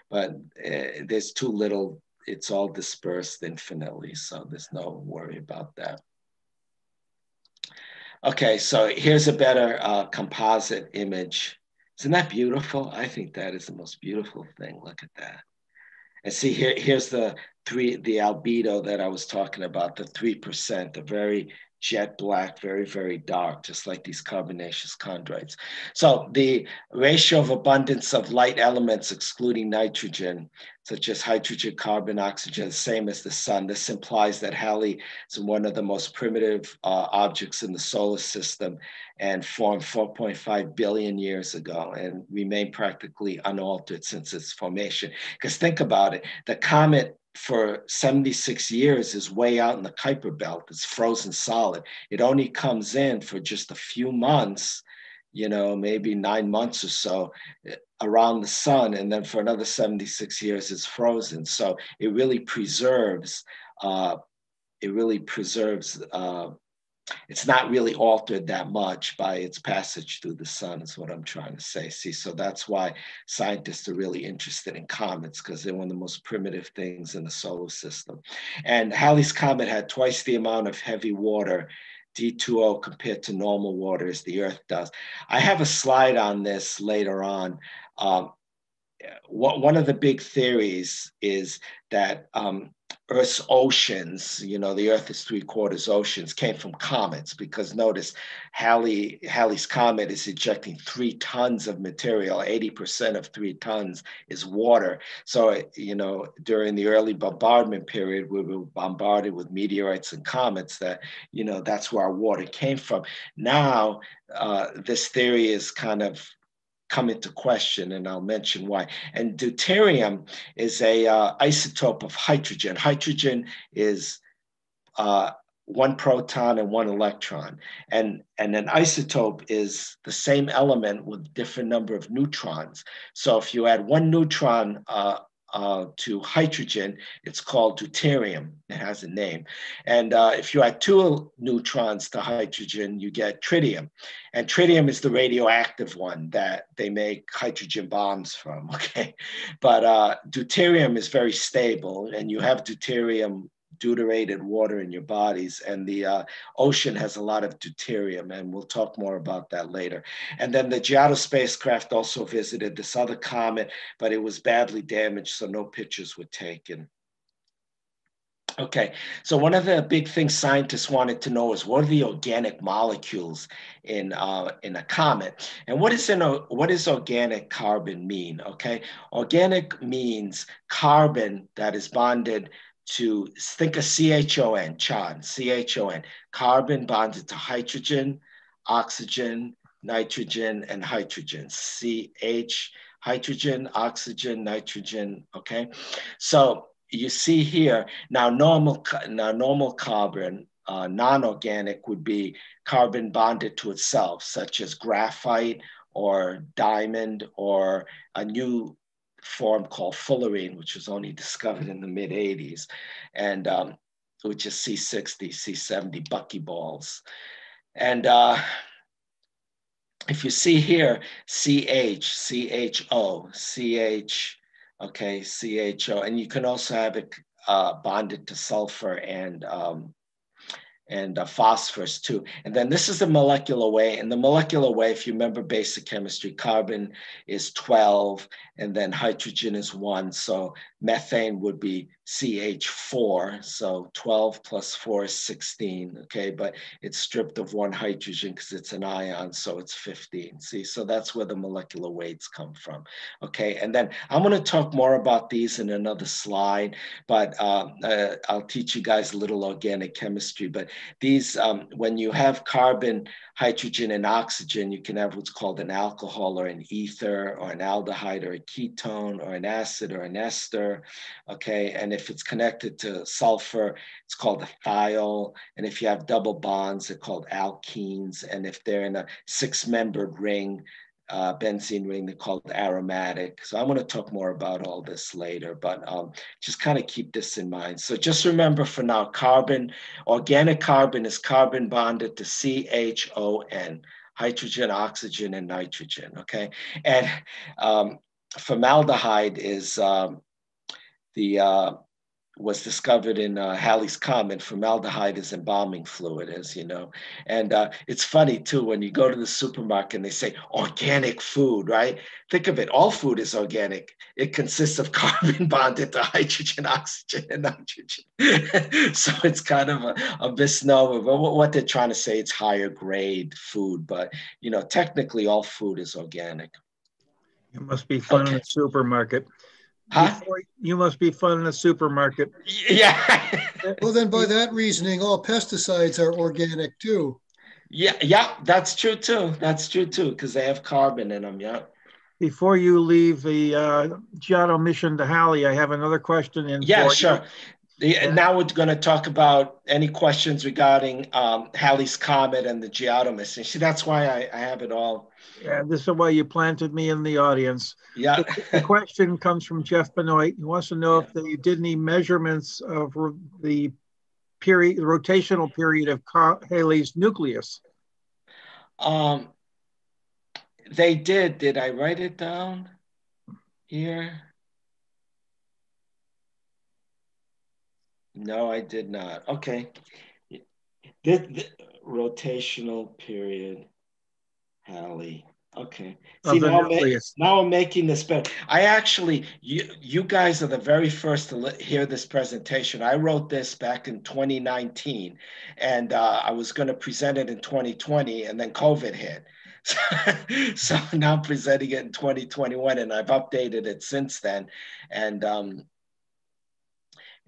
but uh, there's too little, it's all dispersed infinitely. So, there's no worry about that. Okay, so here's a better uh, composite image isn't that beautiful? I think that is the most beautiful thing. Look at that. And see here, here's the three, the albedo that I was talking about, the 3%, the very jet black, very, very dark, just like these carbonaceous chondrites. So the ratio of abundance of light elements, excluding nitrogen, such as hydrogen, carbon, oxygen, same as the sun. This implies that Halley is one of the most primitive uh, objects in the solar system and formed 4.5 billion years ago and remained practically unaltered since its formation. Because think about it, the comet for 76 years is way out in the Kuiper belt. It's frozen solid. It only comes in for just a few months, you know, maybe nine months or so eh, around the sun. And then for another 76 years, it's frozen. So it really preserves, uh, it really preserves uh, it's not really altered that much by its passage through the sun is what i'm trying to say see so that's why scientists are really interested in comets because they're one of the most primitive things in the solar system and halley's comet had twice the amount of heavy water D2O compared to normal water as the Earth does. I have a slide on this later on. Um, one of the big theories is that um, Earth's oceans, you know, the Earth is three quarters oceans, came from comets because notice Halley, Halley's comet is ejecting three tons of material. 80% of three tons is water. So, you know, during the early bombardment period, we were bombarded with meteorites and comets that, you know, that's where our water came from. Now, uh, this theory is kind of come into question, and I'll mention why. And deuterium is a uh, isotope of hydrogen. Hydrogen is uh, one proton and one electron, and and an isotope is the same element with different number of neutrons. So if you add one neutron uh, uh, to hydrogen, it's called deuterium. It has a name. And uh, if you add two neutrons to hydrogen, you get tritium. And tritium is the radioactive one that they make hydrogen bombs from, okay? But uh, deuterium is very stable, and you have deuterium deuterated water in your bodies. And the uh, ocean has a lot of deuterium, and we'll talk more about that later. And then the Giotto spacecraft also visited this other comet, but it was badly damaged, so no pictures were taken. Okay, so one of the big things scientists wanted to know is what are the organic molecules in uh, in a comet, and what is in a, what does organic carbon mean? Okay, organic means carbon that is bonded to think of CHON, CHON, CHON, carbon bonded to hydrogen, oxygen, nitrogen, and hydrogen. CH, hydrogen, oxygen, nitrogen, okay? So you see here, now normal, now normal carbon, uh, non-organic would be carbon bonded to itself, such as graphite or diamond or a new form called fullerene, which was only discovered in the mid 80s, and um, which is C60, C70 buckyballs. And uh, if you see here, CH, CHO, CH, okay, CHO, and you can also have it uh, bonded to sulfur and um, and uh, phosphorus too. And then this is the molecular way. And the molecular way, if you remember basic chemistry, carbon is 12 and then hydrogen is one. So methane would be CH4. So 12 plus four is 16, okay? But it's stripped of one hydrogen because it's an ion, so it's 15. See, so that's where the molecular weights come from, okay? And then I'm gonna talk more about these in another slide, but uh, uh, I'll teach you guys a little organic chemistry. But these, um, when you have carbon, hydrogen, and oxygen, you can have what's called an alcohol or an ether or an aldehyde or a ketone or an acid or an ester, okay? And if it's connected to sulfur, it's called a thiol. And if you have double bonds, they're called alkenes. And if they're in a six-membered ring, uh, benzene ring called aromatic. So I'm going to talk more about all this later, but um, just kind of keep this in mind. So just remember for now, carbon, organic carbon is carbon bonded to CHON, hydrogen, oxygen, and nitrogen, okay? And um, formaldehyde is um, the uh, was discovered in uh, Halley's Comet. Formaldehyde is embalming fluid, as you know. And uh, it's funny too when you go to the supermarket and they say organic food, right? Think of it, all food is organic. It consists of carbon bonded to hydrogen, oxygen, and nitrogen. so it's kind of a, a misnomer. But what they're trying to say, it's higher grade food. But you know, technically, all food is organic. It must be fun okay. in the supermarket. Huh? You must be fun in a supermarket. Yeah. well, then by that reasoning, all pesticides are organic too. Yeah, yeah, that's true too. That's true too, because they have carbon in them. Yeah. Before you leave the uh, Giotto mission to Halley, I have another question. In yeah, sure. The, now we're going to talk about any questions regarding um, Halley's Comet and the Giotto mission. See, that's why I, I have it all yeah, this is why you planted me in the audience. Yeah. the, the question comes from Jeff Benoit. He wants to know yeah. if they did any measurements of the period, the rotational period of Halley's nucleus. Um, they did. Did I write it down here? No, I did not. Okay. The rotational period, Halley. Okay. See, now I'm, now I'm, making this better. I actually, you, you guys are the very first to hear this presentation. I wrote this back in 2019, and uh, I was going to present it in 2020, and then COVID hit. so now I'm presenting it in 2021, and I've updated it since then. And um,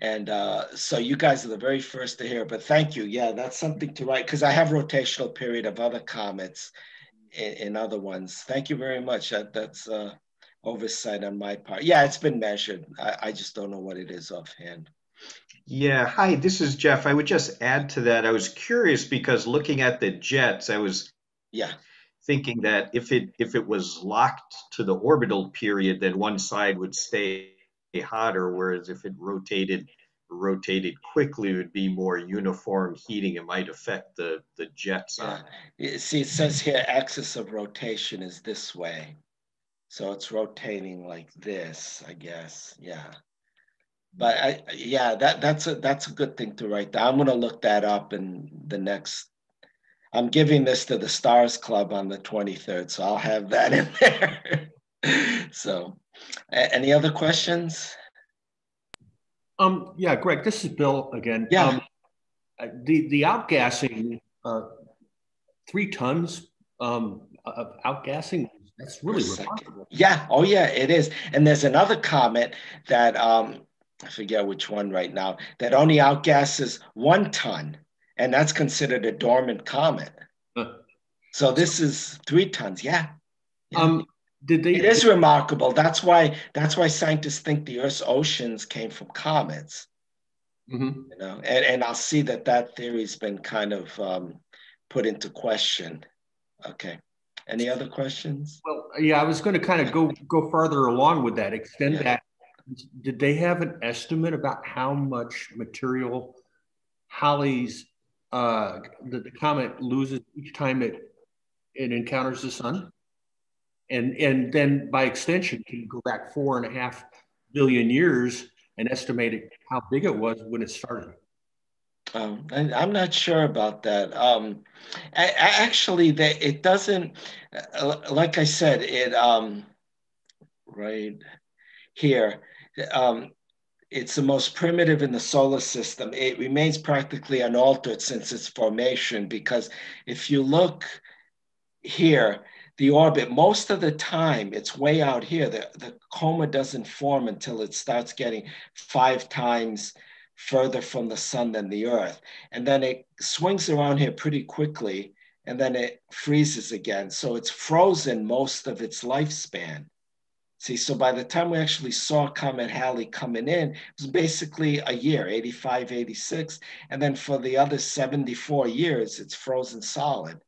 and uh, so you guys are the very first to hear. But thank you. Yeah, that's something to write because I have rotational period of other comets in, in other ones. Thank you very much. That, that's uh, oversight on my part. Yeah, it's been measured. I, I just don't know what it is offhand. Yeah, hi, this is Jeff. I would just add to that. I was curious because looking at the jets, I was yeah thinking that if it if it was locked to the orbital period, then one side would stay hotter, whereas if it rotated rotated quickly would be more uniform heating. It might affect the, the jets. Yeah. See, it says here axis of rotation is this way. So it's rotating like this, I guess. Yeah. But I, yeah, that that's a that's a good thing to write down. I'm gonna look that up in the next. I'm giving this to the Stars Club on the 23rd, so I'll have that in there. so, any other questions? Um, yeah, Greg, this is Bill again. Yeah. Um, uh, the the outgassing, uh, three tons um, of outgassing. That's really remarkable. Yeah. Oh, yeah. It is. And there's another comet that um, I forget which one right now that only outgasses one ton, and that's considered a dormant comet. Huh. So this is three tons. Yeah. yeah. Um, did they? It is remarkable. That's why. That's why scientists think the Earth's oceans came from comets. Mm-hmm. You know, and, and I'll see that that theory's been kind of um, put into question. Okay. Any other questions? Well, yeah, I was going to kind of go go farther along with that. Extend yeah. that. Did they have an estimate about how much material Halley's uh, that the comet loses each time it it encounters the sun, and and then by extension can you go back four and a half billion years and estimate how big it was when it started. Um, I, am not sure about that. Um, I, I actually, that it doesn't. Uh, like I said, it um, right here. Um, it's the most primitive in the solar system. It remains practically unaltered since its formation because if you look here, the orbit, most of the time it's way out here. The, the coma doesn't form until it starts getting five times further from the sun than the earth. And then it swings around here pretty quickly and then it freezes again. So it's frozen most of its lifespan. See, so by the time we actually saw Comet Halley coming in, it was basically a year, 85, 86. And then for the other 74 years, it's frozen solid.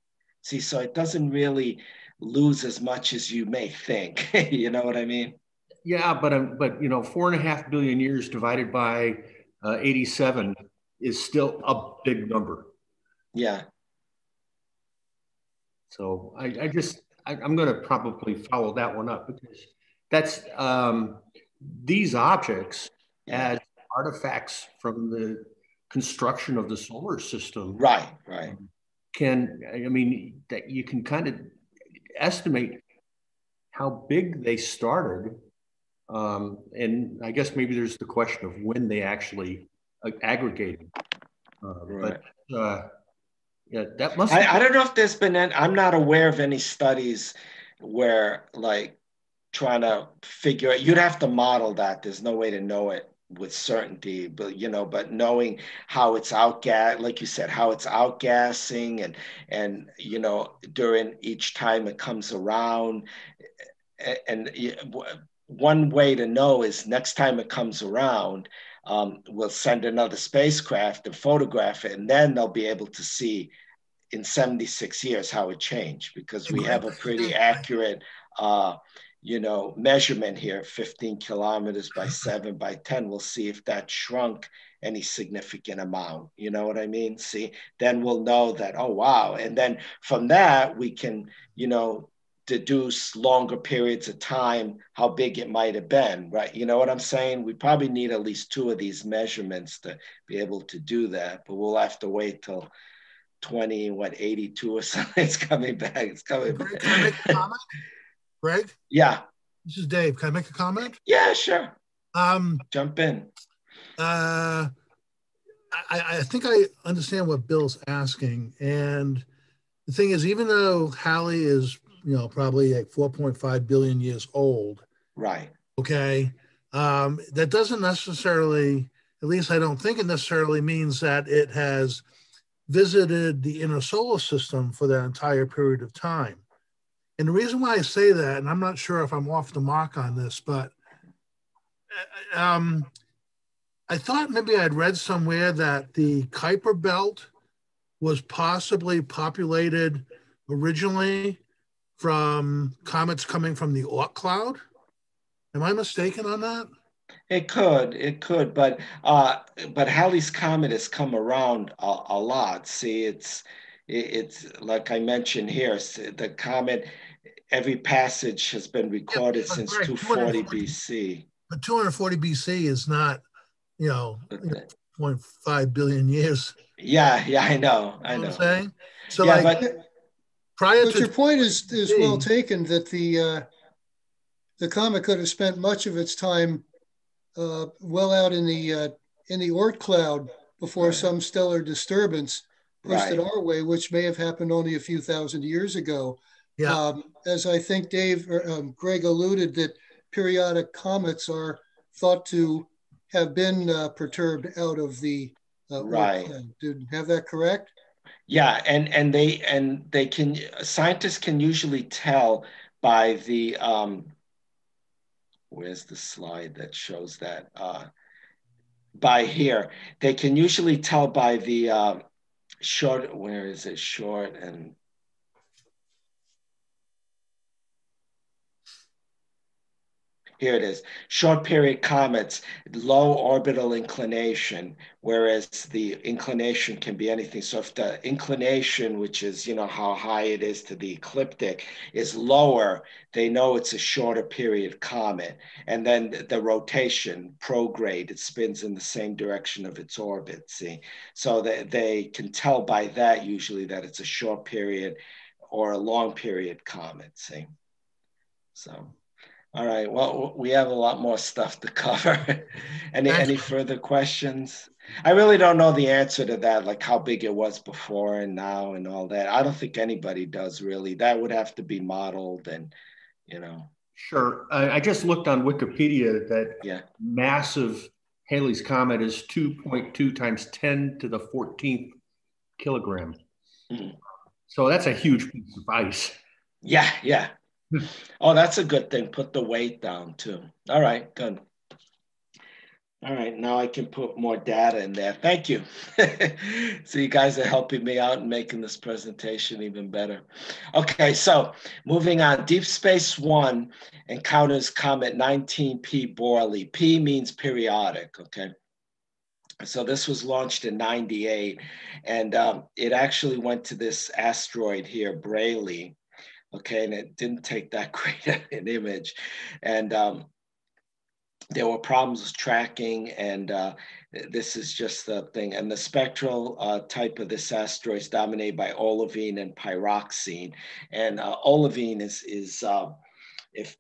See, so it doesn't really lose as much as you may think. you know what I mean? Yeah, but um, but you know, four and a half billion years divided by uh, 87 is still a big number. Yeah. So I, I just I, am going to probably follow that one up because that's um, these objects as artifacts from the construction of the solar system. Right. Right. Can I mean that you can kind of estimate how big they started. Um, and I guess maybe there's the question of when they actually uh, aggregated. Uh, right. But uh, yeah, that must. I, I, don't know if there's been. Any, I'm not aware of any studies where like trying to figure it. You'd have to model that. There's no way to know it with certainty but you know but knowing how it's outgas like you said how it's outgassing and and you know during each time it comes around and one way to know is next time it comes around um, we'll send another spacecraft and photograph it and then they'll be able to see in 76 years how it changed because we have a pretty accurate uh, you know, measurement here, 15 kilometers by seven by 10, we'll see if that shrunk any significant amount. You know what I mean? See, then we'll know that, oh, wow. And then from that, we can, you know, deduce longer periods of time, how big it might have been, right? You know what I'm saying? We probably need at least two of these measurements to be able to do that, but we'll have to wait till 20, what, 82 or something. It's coming back. It's coming back. Greg? Yeah. This is Dave. Can I make a comment? Yeah, sure. Um, Jump in. Uh, I, I think I understand what Bill's asking. And the thing is, even though Halley is, you know, probably like 4.5 billion years old. Right. Okay. Um, that doesn't necessarily, at least I don't think it necessarily means that it has visited the inner solar system for that entire period of time. And the reason why I say that, and I'm not sure if I'm off the mark on this, but uh, um, I thought maybe I'd read somewhere that the Kuiper Belt was possibly populated originally from comets coming from the Oort cloud. Am I mistaken on that? It could, it could, but uh, but Halley's comet has come around a, a lot. See, it's it's like I mentioned here, the comet every passage has been recorded yeah, since 240 BC. But 240 BC is not, you know, 0.5 billion years. Yeah, yeah, I know, I know. know. I'm saying? So, yeah, like, but, prior but to your point is is well taken that the uh, the comet could have spent much of its time uh, well out in the uh, in the Oort cloud before right. some stellar disturbance pushed right. it our way, which may have happened only a few thousand years ago. Yeah. Um, as I think Dave or um, Greg alluded, that periodic comets are thought to have been uh, perturbed out of the uh, right. Did have that correct? Yeah, and and they and they can scientists can usually tell by the um, where's the slide that shows that uh, by here they can usually tell by the uh, short where is it short and here it is. Short period comets, low orbital inclination, whereas the inclination can be anything. So if the inclination, which is, you know, how high it is to the ecliptic, is lower, they know it's a shorter period comet. And then the rotation, prograde, it spins in the same direction of its orbit, see? So that they can tell by that usually that it's a short period or a long period comet, see? So. All right. Well, we have a lot more stuff to cover. any any further questions? I really don't know the answer to that, like how big it was before and now and all that. I don't think anybody does really. That would have to be modeled and, you know. Sure. I, I just looked on Wikipedia that yeah. massive Halley's Comet is 2.2 times 10 to the 14th kilogram. Mm. So that's a huge piece of ice. Yeah, yeah oh, that's a good thing. Put the weight down too. All right, good. All right, now I can put more data in there. Thank you. so you guys are helping me out and making this presentation even better. Okay, so moving on. Deep Space One encounters comet 19P Borrelly. P means periodic, okay? So this was launched in 98, and um, it actually went to this asteroid here, Braille, okay, and it didn't take that great an image. And um, there were problems with tracking, and uh, this is just the thing. And the spectral uh, type of this asteroid is dominated by olivine and pyroxene. And uh, olivine is, is uh, if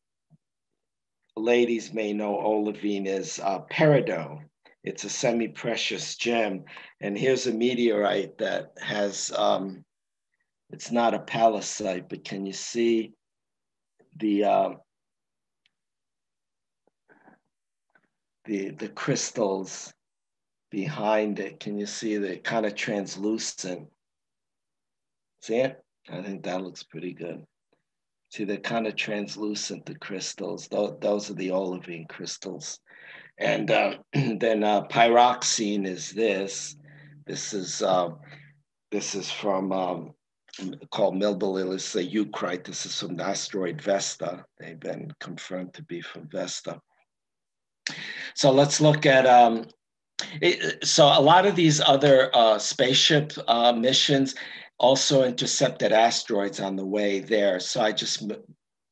ladies may know, olivine is uh, peridot. It's a semi-precious gem. And here's a meteorite that has um, it's not a pallasite, but can you see the uh, the the crystals behind it? Can you see the kind of translucent? See it? I think that looks pretty good. See, they're kind of translucent, the crystals. Those, those are the olivine crystals. And uh, then uh, pyroxene is this. This is uh, this is from um, called Millbillillie eucrite. This is from the asteroid Vesta. They've been confirmed to be from Vesta. So let's look at, um, it, so a lot of these other uh, spaceship uh, missions also intercepted asteroids on the way there. So I just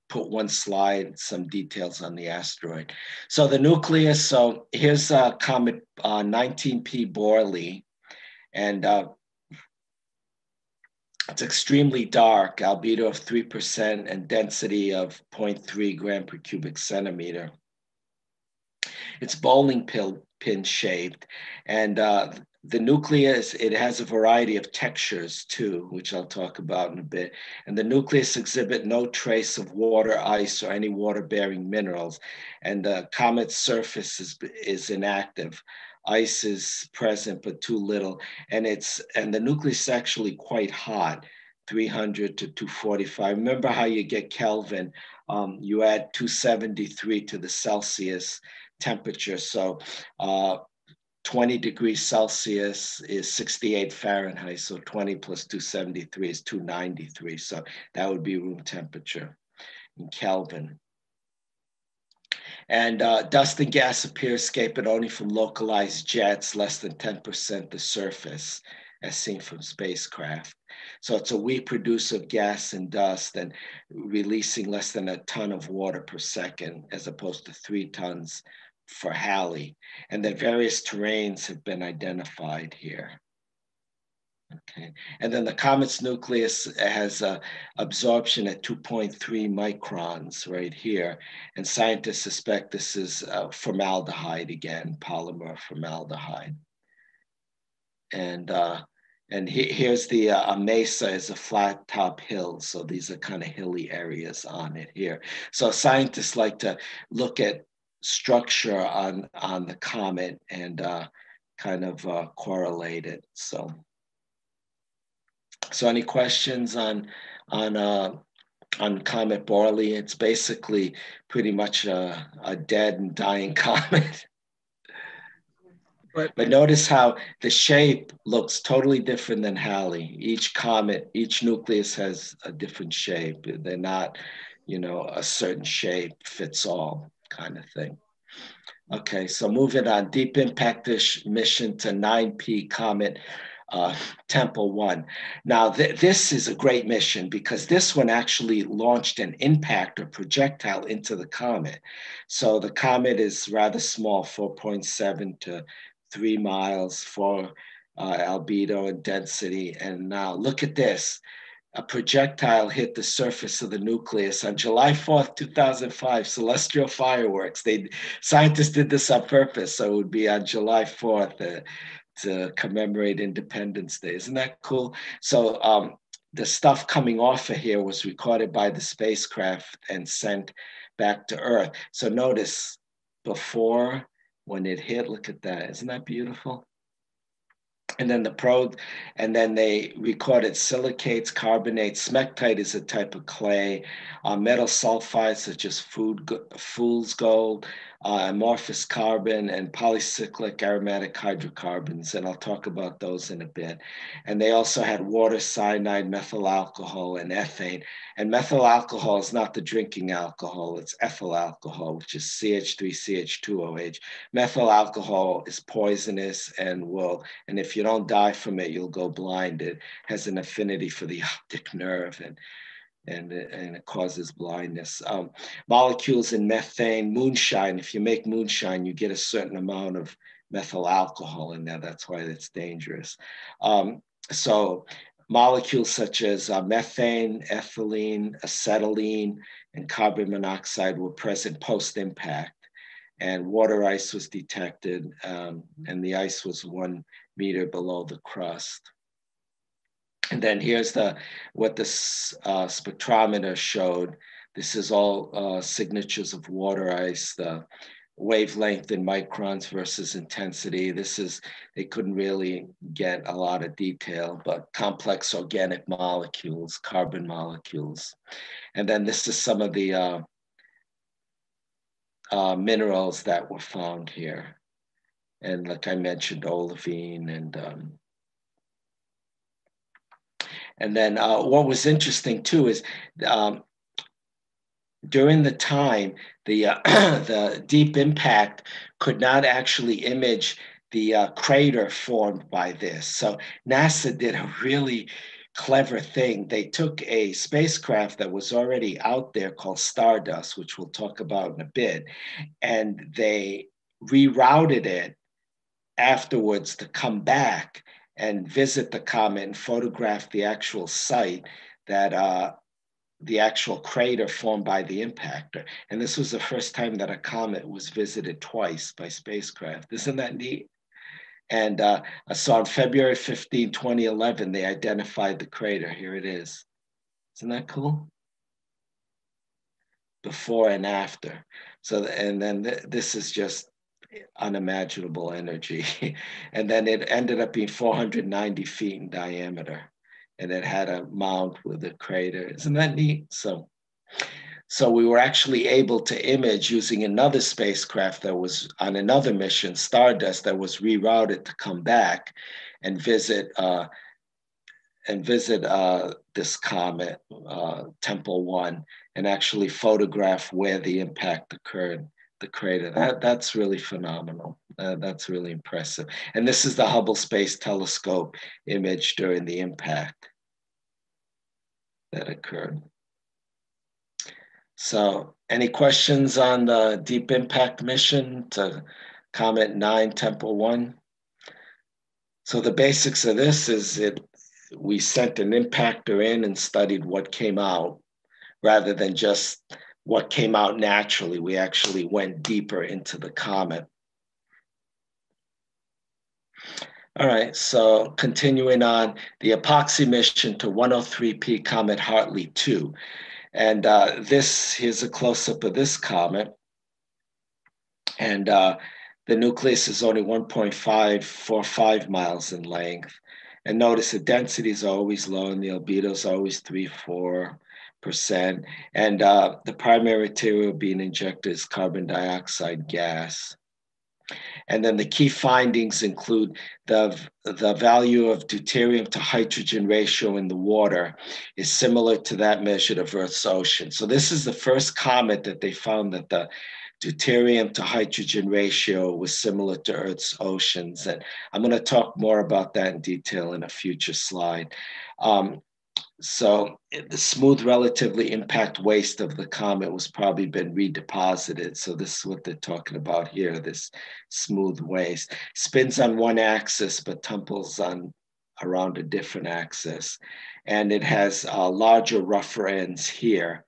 put one slide, some details on the asteroid. So the nucleus, so here's uh, comet uh, 19P Borrelly. And uh, it's extremely dark, albedo of 3% and density of 0.3 gram per cubic centimeter. It's bowling pin shaped. And uh, the nucleus, it has a variety of textures too, which I'll talk about in a bit. And the nucleus exhibit no trace of water, ice, or any water-bearing minerals. And the comet's surface is, is inactive ice is present but too little. And it's and the nucleus is actually quite hot 300 to 245 remember how you get kelvin? Um, you add 273 to the celsius temperature. So uh, 20 degrees celsius is 68 fahrenheit. So 20 plus 273 is 293 so that would be room temperature in kelvin and uh, dust and gas appear escaping only from localized jets, less than 10% the surface, as seen from spacecraft. So it's a weak producer of gas and dust and releasing less than a ton of water per second, as opposed to three tons for Halley. And the various terrains have been identified here. Okay, and then the comet's nucleus has a absorption at 2.3 microns right here, and scientists suspect this is uh, formaldehyde again, polymer formaldehyde. And uh, and he, here's the uh, mesa is a flat top hill, so these are kind of hilly areas on it here. So scientists like to look at structure on on the comet and uh, kind of uh, correlate it. So. So any questions on on uh, on Comet Borrelly? It's basically pretty much a, a dead and dying comet. But, but notice how the shape looks totally different than Halley. Each comet, each nucleus has a different shape. They're not, you know, a certain shape fits all. kind of thing. Okay, so moving on, deep impact mission to 9P Comet uh, Tempel 1. Now, th this is a great mission because this one actually launched an impactor projectile into the comet. So the comet is rather small, 4.7 to 3 miles for uh, albedo and density. And now look at this a projectile hit the surface of the nucleus on July 4th, 2005, celestial fireworks. They scientists did this on purpose, so it would be on July 4th uh, to commemorate Independence Day. Isn't that cool? So um, the stuff coming off of here was recorded by the spacecraft and sent back to Earth. So notice before when it hit, look at that. Isn't that beautiful? And then the probe, and then they recorded silicates, carbonates. Smectite is a type of clay, uh, metal sulfides such as food, fool's gold, uh, amorphous carbon and polycyclic aromatic hydrocarbons, and I'll talk about those in a bit. And they also had water, cyanide, methyl alcohol, and ethane. And methyl alcohol is not the drinking alcohol, it's ethyl alcohol, which is CH3CH2OH. Methyl alcohol is poisonous and will, and if you don't die from it, you'll go blind. It has an affinity for the optic nerve and and, and it causes blindness. Um, molecules in methane, moonshine, if you make moonshine, you get a certain amount of methyl alcohol in there. That's why it's dangerous. Um, so molecules such as uh, methane, ethylene, acetylene, and carbon monoxide were present post-impact. And water ice was detected, um, and the ice was one meter below the crust. And then here's the what this uh, spectrometer showed. This is all uh, signatures of water ice, the wavelength in microns versus intensity. This is, they couldn't really get a lot of detail, but complex organic molecules, carbon molecules. And then this is some of the uh, uh, minerals that were found here. And like I mentioned, olivine and um, and then uh, what was interesting too is um, during the time, the, uh, the deep impact could not actually image the uh, crater formed by this. So NASA did a really clever thing. They took a spacecraft that was already out there called Stardust, which we'll talk about in a bit, and they rerouted it afterwards to come back and visit the comet and photograph the actual site that uh, the actual crater formed by the impactor. And this was the first time that a comet was visited twice by spacecraft. Isn't that neat? And uh, so on February 15, 2011, they identified the crater. Here it is. Isn't that cool? Before and after. So, and then th this is just unimaginable energy. and then it ended up being 490 feet in diameter. And it had a mound with a crater. Isn't that neat? So, so we were actually able to image using another spacecraft that was on another mission, Stardust, that was rerouted to come back and visit uh, and visit uh, this comet, uh, Tempel One, and actually photograph where the impact occurred the crater. That, that's really phenomenal. Uh, that's really impressive. And this is the Hubble Space Telescope image during the impact that occurred. So any questions on the deep impact mission to Comet Nine Tempel 1? So the basics of this is it we sent an impactor in and studied what came out rather than just what came out naturally. We actually went deeper into the comet. All right, so continuing on the EPOXI mission to 103P Comet Hartley 2. And uh, this, here's a close-up of this comet. And uh, the nucleus is only 1.545 miles in length. And notice the density is always low and the albedo is always 3, 4, percent, and uh, the primary material being injected is carbon dioxide gas. And then the key findings include the, the value of deuterium to hydrogen ratio in the water is similar to that measured of Earth's ocean. So this is the first comet that they found that the deuterium to hydrogen ratio was similar to Earth's oceans. And I'm going to talk more about that in detail in a future slide. Um, so the smooth relatively impact waist of the comet was probably been redeposited. So this is what they're talking about here, this smooth waist. Spins on one axis, but tumbles on around a different axis. And it has uh, larger, rougher ends here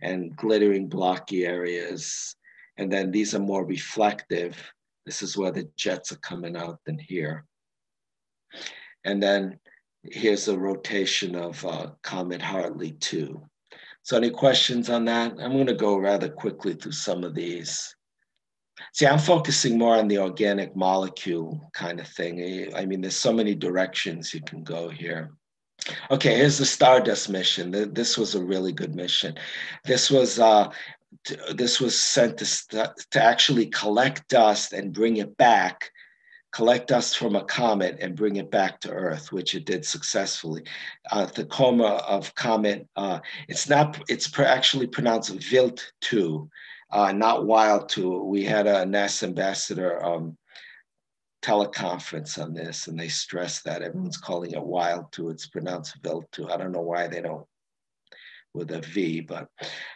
and glittering blocky areas. And then these are more reflective. This is where the jets are coming out than here. And then here's a rotation of uh, Comet Hartley 2. So any questions on that? I'm gonna go rather quickly through some of these. See, I'm focusing more on the organic molecule kind of thing. I mean, there's so many directions you can go here. Okay, here's the Stardust mission. This was a really good mission. This was uh, this was sent to, to actually collect dust and bring it back collect dust from a comet and bring it back to Earth, which it did successfully. Uh, the coma of comet, uh, it's not, it's actually pronounced Wild 2, uh, not Wild 2. We had a NASA ambassador um, teleconference on this, and they stressed that everyone's calling it Wild 2. It's pronounced Wild 2. I don't know why they don't with a V, but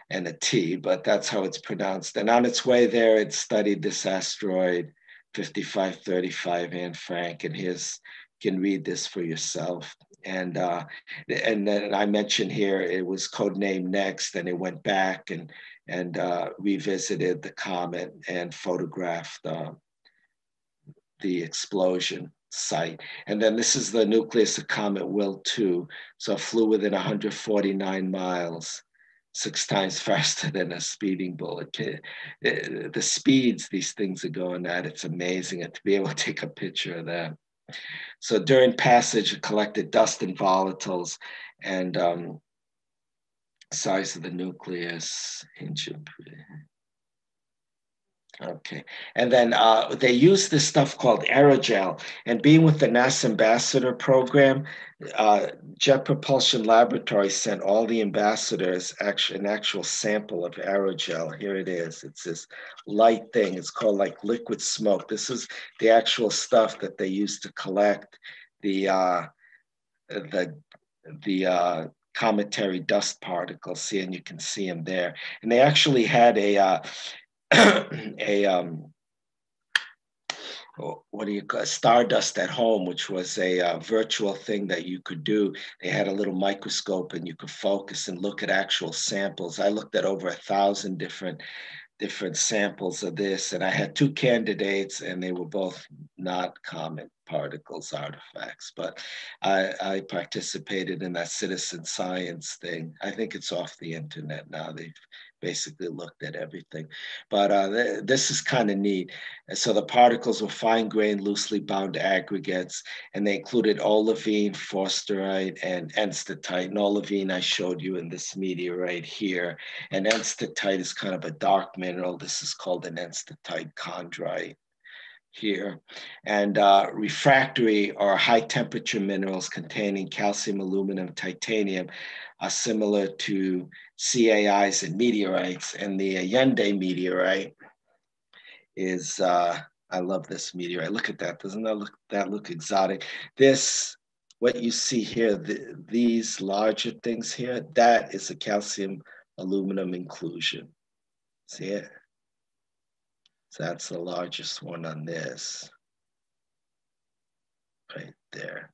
and a T, but that's how it's pronounced. And on its way there, it studied this asteroid 5535 Anne Frank, and his can read this for yourself. And uh, and then I mentioned here it was codenamed Next, and it went back and and uh, revisited the comet and photographed uh, the explosion site. And then this is the nucleus of Comet Will 2. So flew within 149 miles six times faster than a speeding bullet. The speeds these things are going at, it's amazing. And to be able to take a picture of that. So during passage, it collected dust and volatiles and um, size of the nucleus, inch Okay, and then uh, they use this stuff called aerogel. And being with the NASA Ambassador Program, uh, Jet Propulsion Laboratory sent all the ambassadors actually an actual sample of aerogel. Here it is. It's this light thing. It's called like liquid smoke. This is the actual stuff that they use to collect the uh, the the uh, cometary dust particles. See, and you can see them there. And they actually had a uh, a um, what do you call it? Stardust at home, which was a uh, virtual thing that you could do. They had a little microscope and you could focus and look at actual samples. I looked at over a thousand different different samples of this, and I had two candidates, and they were both not comet particles artifacts. But I, I participated in that citizen science thing. I think it's off the internet now. They've basically looked at everything. But uh, th this is kind of neat. So the particles were fine grained, loosely bound aggregates, and they included olivine, forsterite, and enstatite. And olivine I showed you in this meteorite here. And enstatite is kind of a dark mineral. This is called an enstatite chondrite here, and uh, refractory or high temperature minerals containing calcium, aluminum, titanium are similar to CAIs and meteorites. And the Allende meteorite is, uh, I love this meteorite. Look at that. Doesn't that look, that look exotic? This, what you see here, the, these larger things here, that is a calcium aluminum inclusion. See it? That's the largest one on this. Right there.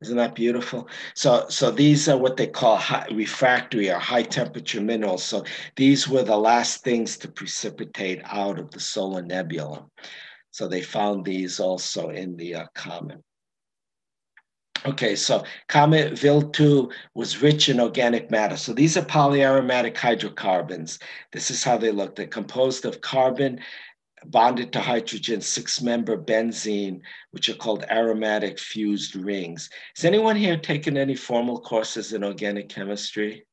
Isn't that beautiful? So, so these are what they call high, refractory or high temperature minerals. So these were the last things to precipitate out of the solar nebula. So they found these also in the uh, comet. Okay, so Comet Wild 2 was rich in organic matter. So these are polyaromatic hydrocarbons. This is how they look. They're composed of carbon bonded to hydrogen six member benzene, which are called aromatic fused rings. Has anyone here taken any formal courses in organic chemistry?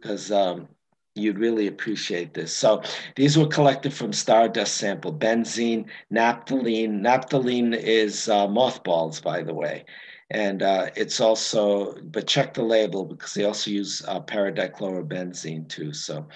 Because um, you'd really appreciate this. So these were collected from stardust sample, benzene, naphthalene. Naphthalene is uh, mothballs, by the way. And uh, it's also, but check the label because they also use uh, paradichlorobenzene too. So,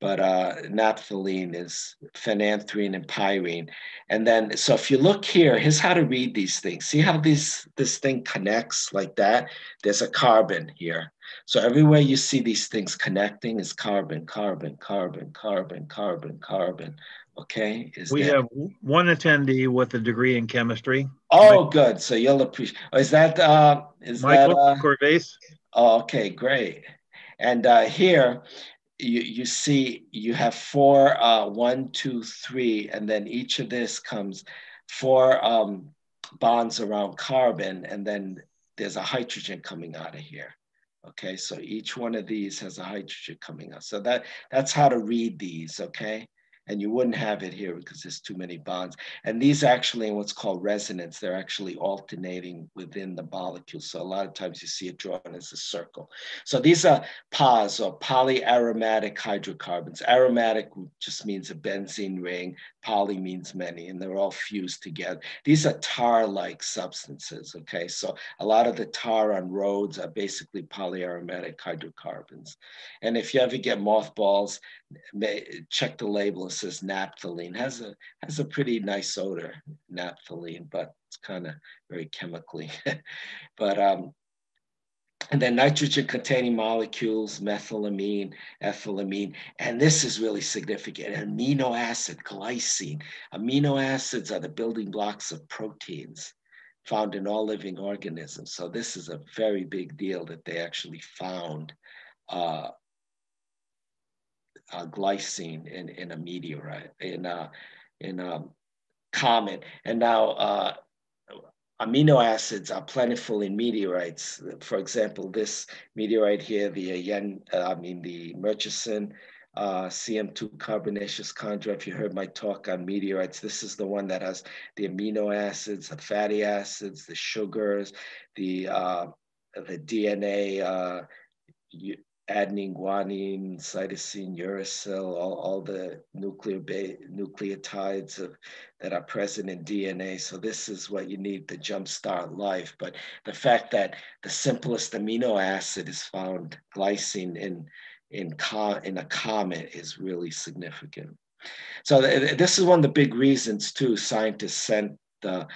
but uh, naphthalene is phenanthrene and pyrene. And then, so if you look here, here's how to read these things. See how this, this thing connects like that? There's a carbon here. So everywhere you see these things connecting is carbon, carbon, carbon, carbon, carbon, carbon. Okay. Is we have one attendee with a degree in chemistry. Oh, good. So you'll appreciate. Is that uh, is Michael that uh, Corvase? Oh, okay, great. And uh, here you you see you have four, uh, one, two, three, and then each of this comes four um, bonds around carbon, and then there's a hydrogen coming out of here. Okay, so each one of these has a hydrogen coming out. So that that's how to read these. Okay and you wouldn't have it here because there's too many bonds. And these actually in what's called resonance, they're actually alternating within the molecule. So a lot of times you see it drawn as a circle. So these are PAHs or polyaromatic hydrocarbons. Aromatic just means a benzene ring, poly means many, and they're all fused together. These are tar-like substances, okay? So a lot of the tar on roads are basically polyaromatic hydrocarbons. And if you ever get mothballs, check the label says naphthalene. Has a has a pretty nice odor, naphthalene, but it's kind of very chemically. but um, and then nitrogen containing molecules, methylamine, ethylamine, and this is really significant, amino acid, glycine. Amino acids are the building blocks of proteins found in all living organisms. So this is a very big deal that they actually found uh, uh, glycine in, in a meteorite, in a, in a comet. And now uh, amino acids are plentiful in meteorites. For example, this meteorite here, the Yen, uh, I mean the Murchison uh, CM2 carbonaceous chondrite. If you heard my talk on meteorites, this is the one that has the amino acids, the fatty acids, the sugars, the uh, the DNA uh, adenine, guanine, cytosine, uracil, all, all the nuclear nucleotides of, that are present in DNA. So this is what you need to jumpstart life. But the fact that the simplest amino acid is found, glycine, in, in, in a comet is really significant. So th this is one of the big reasons too, scientists sent the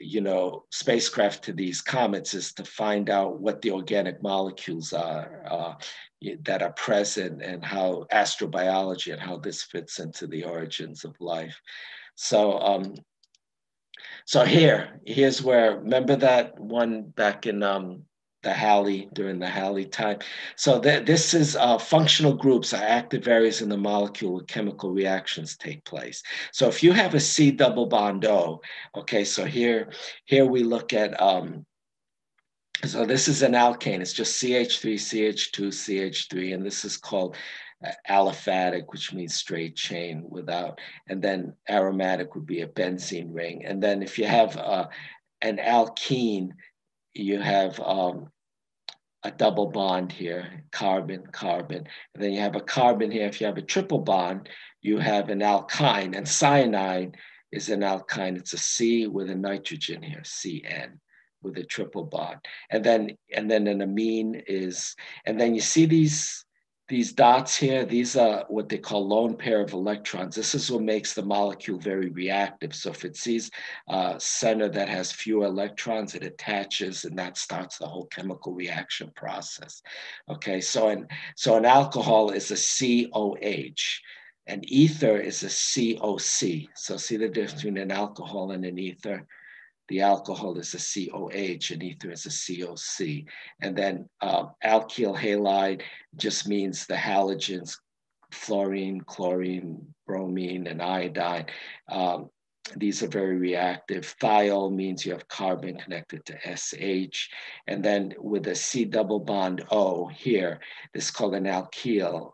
you know, spacecraft to these comets is to find out what the organic molecules are uh, that are present and how astrobiology and how this fits into the origins of life. So, um, so here, here's where, remember that one back in um, the Halley, during the Halley time. So th this is uh, functional groups are active areas in the molecule where chemical reactions take place. So if you have a C double bond O, okay, so here, here we look at, um, so this is an alkane, it's just CH3, CH2, CH3, and this is called uh, aliphatic, which means straight chain without, and then aromatic would be a benzene ring. And then if you have uh, an alkene, you have um, a double bond here, carbon, carbon. And then you have a carbon here. If you have a triple bond, you have an alkyne. And cyanide is an alkyne. It's a C with a nitrogen here, CN with a triple bond. And then, and then an amine is, and then you see these these dots here, these are what they call lone pair of electrons. This is what makes the molecule very reactive. So if it sees a uh, center that has fewer electrons, it attaches and that starts the whole chemical reaction process. Okay, so an, so an alcohol is a COH. An ether is a COC. So see the difference between an alcohol and an ether? The alcohol is a COH and ether is a COC. And then uh, alkyl halide just means the halogens, fluorine, chlorine, bromine, and iodine. Um, these are very reactive. Thiol means you have carbon connected to SH. And then with a C double bond O here, this is called an alkyl.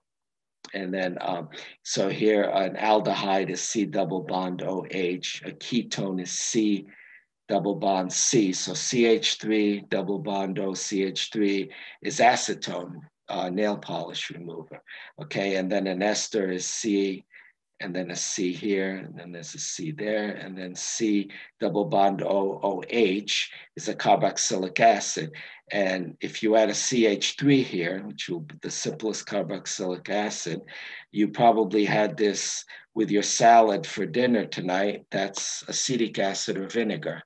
And then, um, so here an aldehyde is C double bond OH, a ketone is C double bond C. So CH3 double bond O CH3 is acetone, uh, nail polish remover. Okay, and then an ester is C and then a C here, and then there's a C there, and then C double bond OOH is a carboxylic acid. And if you add a CH3 here, which will be the simplest carboxylic acid, you probably had this with your salad for dinner tonight. That's acetic acid or vinegar.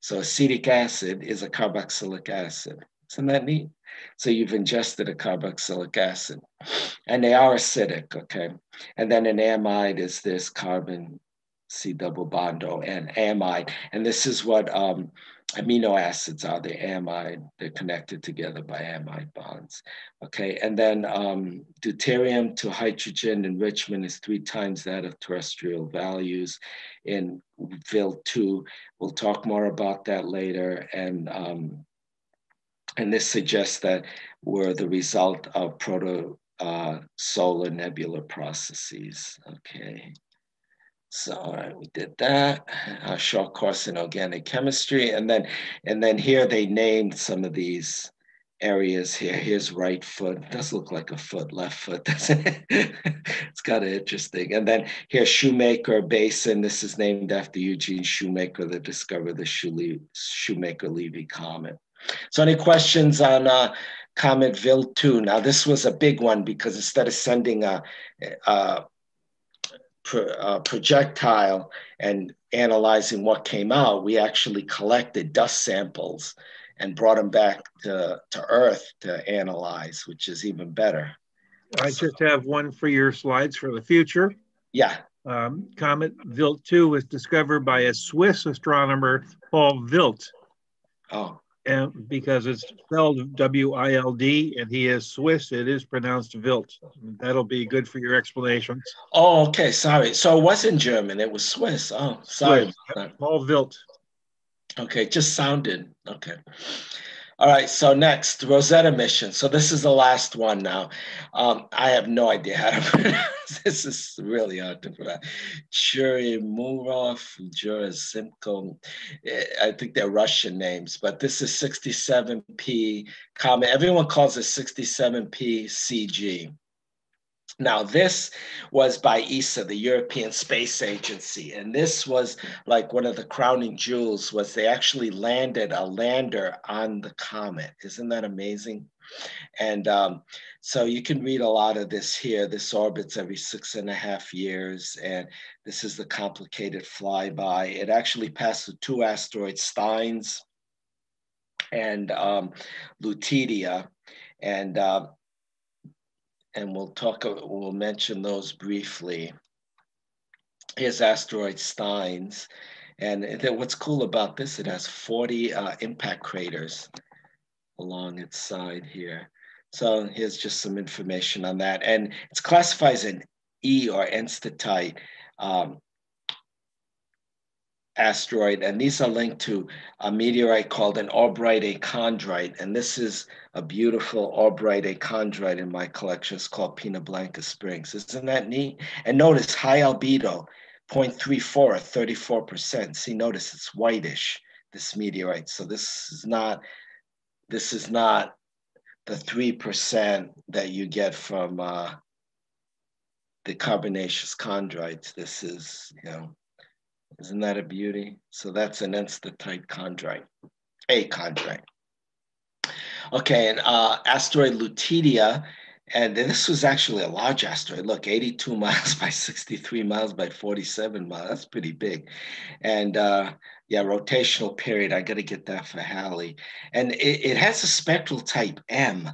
So acetic acid is a carboxylic acid. Isn't that neat? So you've ingested a carboxylic acid and they are acidic, okay? And then an amide is this carbon C double bond O and amide. And this is what um, amino acids are, the amide, they're connected together by amide bonds. Okay, and then um, deuterium to hydrogen enrichment is three times that of terrestrial values in VIL2. We'll talk more about that later. And um, and this suggests that we're the result of proto uh, solar nebular processes. Okay. So all right, we did that. A short course in organic chemistry, and then and then here they named some of these areas here. Here's right foot. It does look like a foot, left foot, doesn't it? it's kind of interesting. And then here's Shoemaker Basin. This is named after Eugene Shoemaker, the discoverer of the Shoemaker-Levy comet. So any questions on uh, Comet Vil 2? Now this was a big one because instead of sending a, a, a projectile and analyzing what came out, we actually collected dust samples and brought them back to, to Earth to analyze, which is even better. I just have one for your slides for the future. Yeah. Um, Comet Vilt 2 was discovered by a Swiss astronomer, Paul Vilt. Oh and because it's spelled W-I-L-D and he is Swiss, it is pronounced Wilt. That'll be good for your explanations. Oh, okay. Sorry. So it wasn't German. It was Swiss. Oh, sorry. Swiss. Paul. Okay, just sounded okay. All right, so next, Rosetta mission. So this is the last one now. Um, I have no idea how to pronounce this. is really hard to pronounce. Churyumov, Jurasimko. Eh, I think they're Russian names, but this is 67P comet. Everyone calls it 67P CG. Now, this was by ESA, the European Space Agency, and this was like one of the crowning jewels was they actually landed a lander on the comet. Isn't that amazing? And um, so you can read a lot of this here. This orbits every six and a half years, and this is the complicated flyby. It actually passed with two asteroids, Steins and um, Lutetia. And uh, and we'll talk, we'll mention those briefly. Here's asteroid Steins. And what's cool about this, it has 40 uh, impact craters along its side here. So here's just some information on that. And it's classified as an E or enstatite. Um, asteroid, and these are linked to a meteorite called an aubrite chondrite. And this is a beautiful aubrite chondrite in my collection. It's called Pena Blanca Springs. Isn't that neat? And notice high albedo, 0.34 or 34%. See, notice it's whitish, this meteorite. So this is not, this is not the 3% that you get from uh, the carbonaceous chondrites. This is, you know, isn't that a beauty? So that's an enstatite chondrite, a chondrite. Okay, and uh, asteroid Lutetia, and this was actually a large asteroid. Look, 82 miles by 63 miles by 47 miles. That's pretty big. And uh, yeah, rotational period. I got to get that for Halley. And it, it has a spectral type M,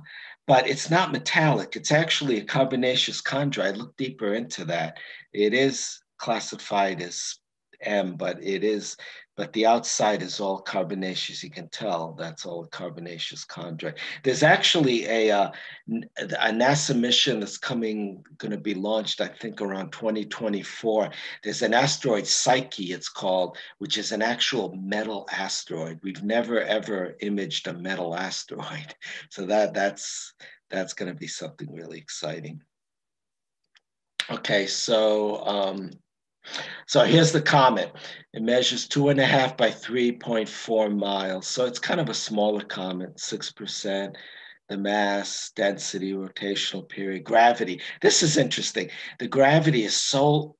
but it's not metallic. It's actually a carbonaceous chondrite. Look deeper into that. It is classified as M, but it is, but the outside is all carbonaceous. You can tell that's all carbonaceous chondrite. There's actually a, uh, a NASA mission that's coming, going to be launched, I think around 2024. There's an asteroid Psyche, it's called, which is an actual metal asteroid. We've never ever imaged a metal asteroid. So that that's that's going to be something really exciting. Okay, so um, so here's the comet. It measures two and a half by 3.4 miles. So it's kind of a smaller comet, 6%. the mass, density, rotational period, gravity. This is interesting. The gravity is so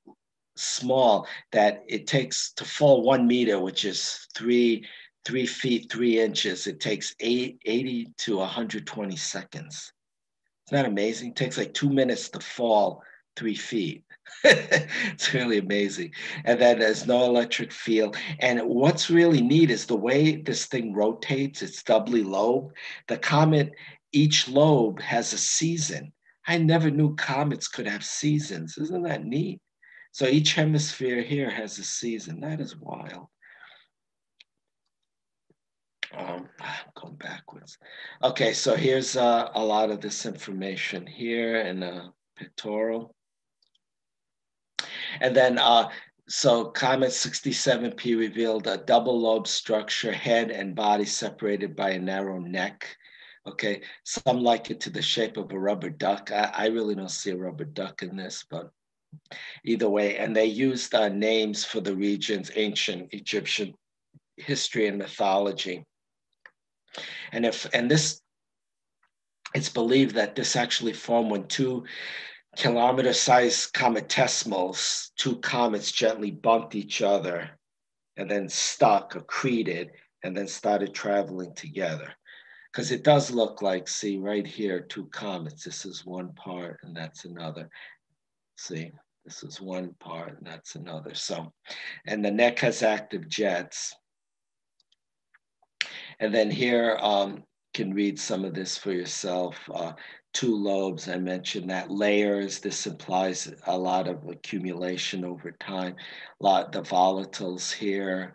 small that it takes to fall one meter, which is three three feet three inches. It takes eight, 80 to 120 seconds. Isn't that amazing? It takes like two minutes to fall three feet. it's really amazing. And then there's no electric field. And what's really neat is the way this thing rotates, it's doubly lobe. The comet, each lobe has a season. I never knew comets could have seasons. Isn't that neat? So each hemisphere here has a season. That is wild. Um, going backwards. Okay, so here's uh, a lot of this information here in a pictorial. And then, uh, so Comet 67P revealed a double lobe structure, head and body separated by a narrow neck. Okay, some like it to the shape of a rubber duck. I, I really don't see a rubber duck in this, but either way. And they used uh, names for the region's ancient Egyptian history and mythology. And if and this, it's believed that this actually formed when two kilometer-sized cometesimals, two comets gently bumped each other and then stuck, accreted, and then started traveling together. Because it does look like, see right here, two comets. This is one part and that's another. See, this is one part and that's another. So, and the neck has active jets. And then here, um, can read some of this for yourself. Uh, two lobes, I mentioned that layers. This implies a lot of accumulation over time. A lot the volatiles here.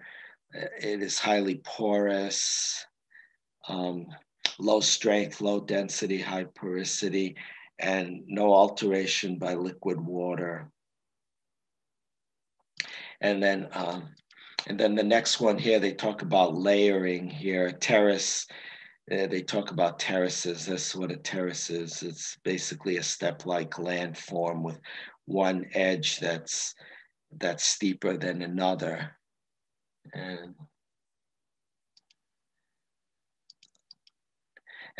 It is highly porous, um, low strength, low density, high porosity, and no alteration by liquid water. And then um, and then the next one here, they talk about layering here, terrace. Uh, they talk about terraces. That's what a terrace is. It's basically a step-like landform with one edge that's that's steeper than another. And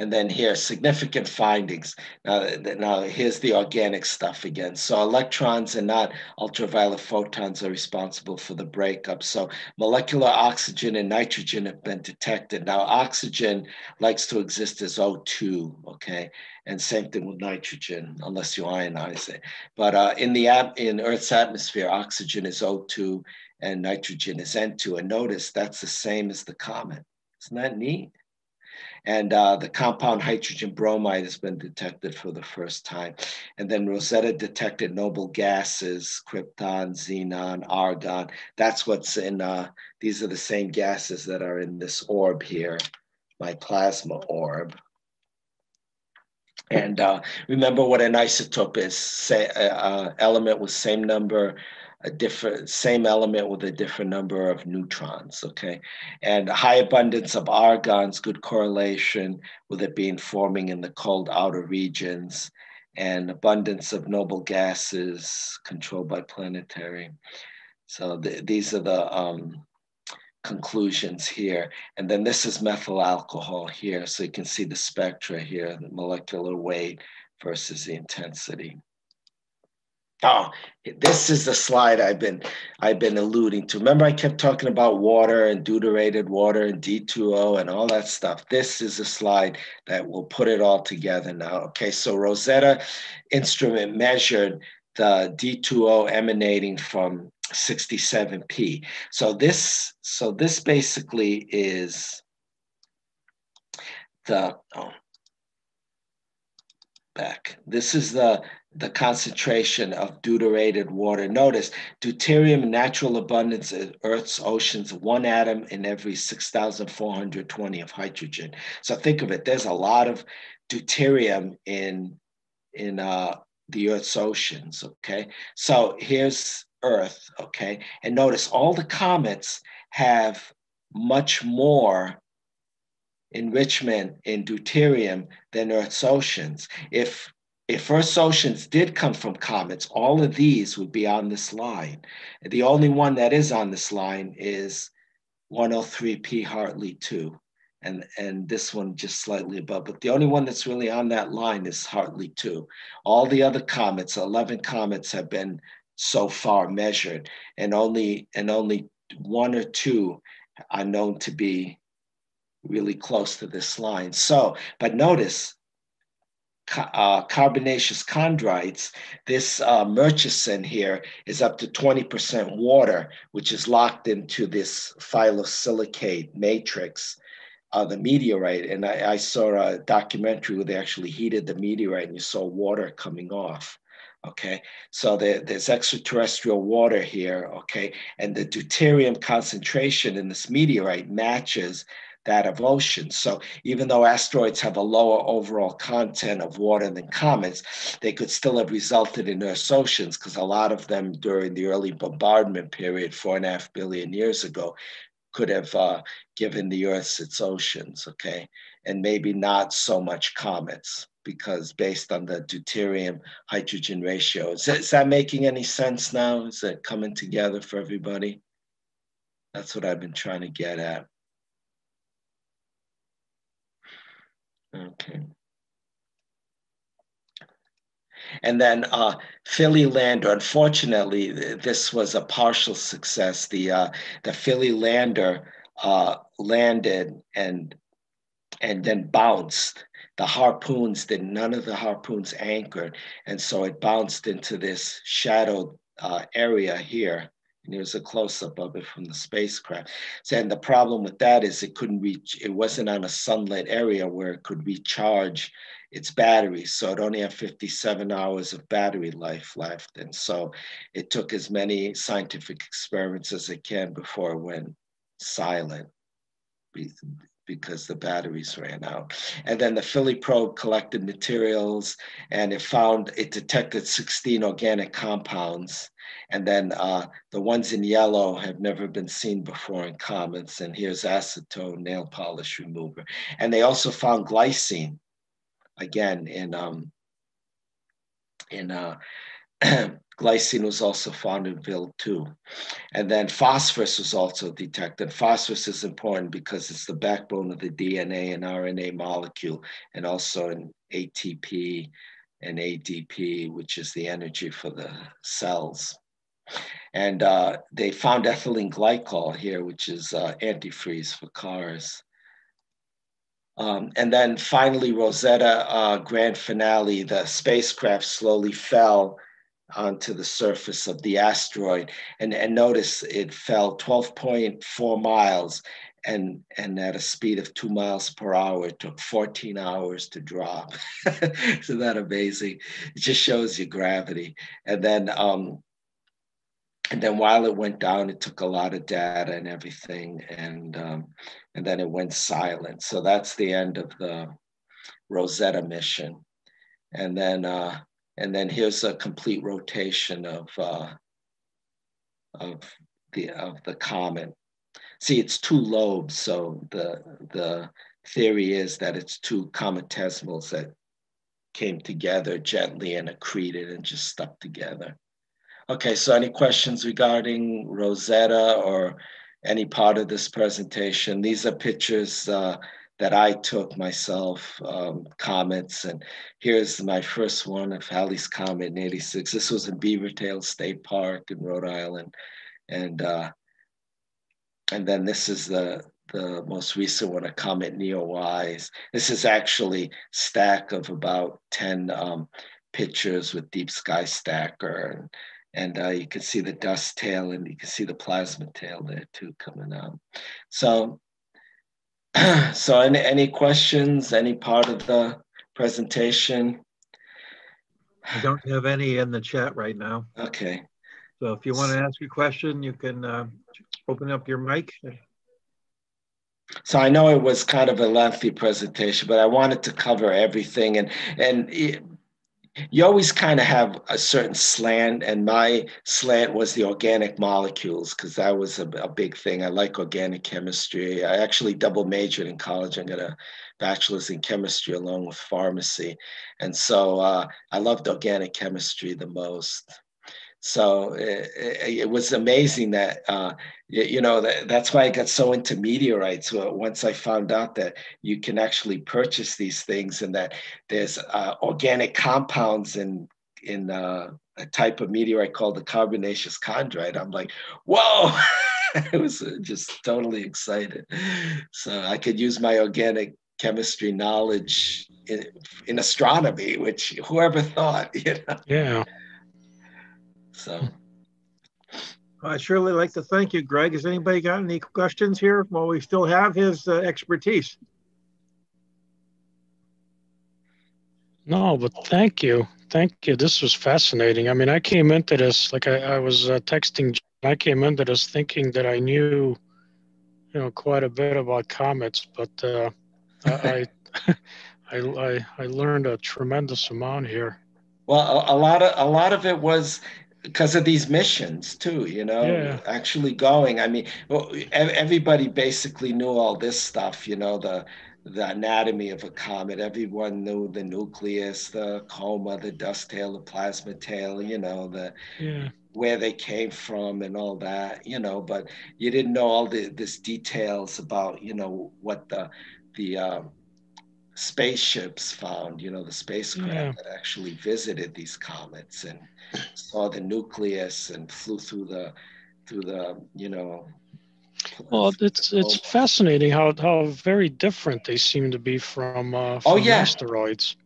And then here, significant findings. Now, now here's the organic stuff again. So electrons and not ultraviolet photons are responsible for the breakup. So molecular oxygen and nitrogen have been detected. Now oxygen likes to exist as O2, okay? And same thing with nitrogen, unless you ionize it. But uh, in the in Earth's atmosphere, oxygen is O2 and nitrogen is N2. And notice that's the same as the comet. Isn't that neat? And uh, the compound hydrogen bromide has been detected for the first time. And then Rosetta detected noble gases, krypton, xenon, argon. That's what's in, uh, these are the same gases that are in this orb here, my plasma orb. And uh, remember what an isotope is, say, uh, uh, element with same number a different same element with a different number of neutrons okay? And high abundance of argons good correlation with it being forming in the cold outer regions and abundance of noble gases controlled by planetary. So the, these are the um, conclusions here. And then this is methyl alcohol here so you can see the spectra here the molecular weight versus the intensity Oh, this is the slide I've been I've been alluding to. Remember, I kept talking about water and deuterated water and D2O and all that stuff. This is a slide that will put it all together now. Okay, so Rosetta instrument measured the D2O emanating from 67P. So this so this basically is the oh, back. This is the the concentration of deuterated water. Notice deuterium natural abundance in Earth's oceans, one atom in every 6,420 of hydrogen. So think of it, there's a lot of deuterium in, in uh, the Earth's oceans, okay? So here's Earth, okay? And notice all the comets have much more enrichment in deuterium than Earth's oceans. If if Earth's oceans did come from comets, all of these would be on this line. The only one that is on this line is 103P Hartley 2. and and this one just slightly above. But the only one that's really on that line is Hartley 2. All the other comets, 11 comets have been so far measured, and only and only one or two are known to be really close to this line. So, but notice uh, carbonaceous chondrites, this uh, Murchison here is up to 20% water, which is locked into this phyllosilicate matrix uh, the meteorite. And I, I, saw a documentary where they actually heated the meteorite and you saw water coming off. Okay, so there, there's extraterrestrial water here. Okay, and the deuterium concentration in this meteorite matches that of oceans. So even though asteroids have a lower overall content of water than comets, they could still have resulted in Earth's oceans because a lot of them during the early bombardment period, four and a half billion years ago, could have uh, given the Earth its oceans, okay? And maybe not so much comets because based on the deuterium hydrogen ratio. Is that, is that making any sense now? Is it coming together for everybody? That's what I've been trying to get at. Okay. And then uh, Philae Lander, unfortunately, this was a partial success. The uh, the Philae Lander uh, landed and and then bounced. The harpoons did none of the harpoons anchored, and so it bounced into this shadowed uh, area here. And here's a close up of it from the spacecraft. So, and the problem with that is it couldn't reach, it wasn't on a sunlit area where it could recharge its battery. So it only had 57 hours of battery life left. And so it took as many scientific experiments as it can before it went silent because the batteries ran out. And then the Philae probe collected materials and it found, it detected 16 organic compounds. And then uh, the ones in yellow have never been seen before in comets. And here's acetone nail polish remover. And they also found glycine again in um, in uh, glycine was also found in Vil 2. And then phosphorus was also detected. Phosphorus is important because it's the backbone of the DNA and RNA molecule, and also in ATP and ADP, which is the energy for the cells. And uh, they found ethylene glycol here, which is uh, antifreeze for cars. Um, and then finally, Rosetta uh, grand finale, the spacecraft slowly fell onto the surface of the asteroid. And, and notice it fell 12.4 miles and, and at a speed of two miles per hour. It took 14 hours to drop. Isn't that amazing? It just shows you gravity. And then um, and then while it went down, it took a lot of data and everything, and um, and then it went silent. So that's the end of the Rosetta mission, and then uh, and then here's a complete rotation of uh, of the of the comet. See, it's two lobes, so the the theory is that it's two cometesimals that came together gently and accreted and just stuck together. Okay, so any questions regarding Rosetta or any part of this presentation? These are pictures uh, that I took myself, um, comets, and here's my first one of Halley's Comet in 86. This was in Beavertail State Park in Rhode Island. And, uh, and then this is the, the most recent one, a Comet Neowise. This is actually stack of about 10 um, pictures with Deep Sky Stacker and and uh, you can see the dust tail and you can see the plasma tail there too coming out. So, so any, any questions, any part of the presentation? I don't have any in the chat right now. Okay. So if you want to ask a question, you can uh, open up your mic. So I know it was kind of a lengthy presentation, but I wanted to cover everything. And and you always kind of have a certain slant and my slant was the organic molecules because that was a, a, big thing. I like organic chemistry. I actually double majored in college i got a bachelor's in chemistry along with pharmacy. And so uh, i loved organic chemistry the most So it, it, was amazing that, uh, you know, that, that's why I got so into meteorites. Once I found out that you can actually purchase these things and that there's uh, organic compounds in, in uh, a type of meteorite called the carbonaceous chondrite, I'm like, whoa! I was just totally excited. So I could use my organic chemistry knowledge in, in astronomy, which whoever thought, you know? Yeah. So. I'd surely like to thank you, Greg. Has anybody got any questions here? Well, we still have his uh, expertise. No, but thank you. Thank you. This was fascinating. I mean, I came into this, like I, I was uh, texting, I came into this thinking that I knew, you know, quite a bit about comets, but uh, I, I, I, I learned a tremendous amount here. Well, a, a lot of a lot of it was because of these missions too you know yeah. actually going i mean well, everybody basically knew all this stuff you know the the anatomy of a comet everyone knew the nucleus the coma the dust tail the plasma tail you know the yeah. where they came from and all that you know but you didn't know all the this details about you know what the the um, spaceships found, you know, the spacecraft yeah. that actually visited these comets and saw the nucleus and flew through the through the, you know. Well, it's it's fascinating how how very different they seem to be from, uh, from oh, yeah. asteroids.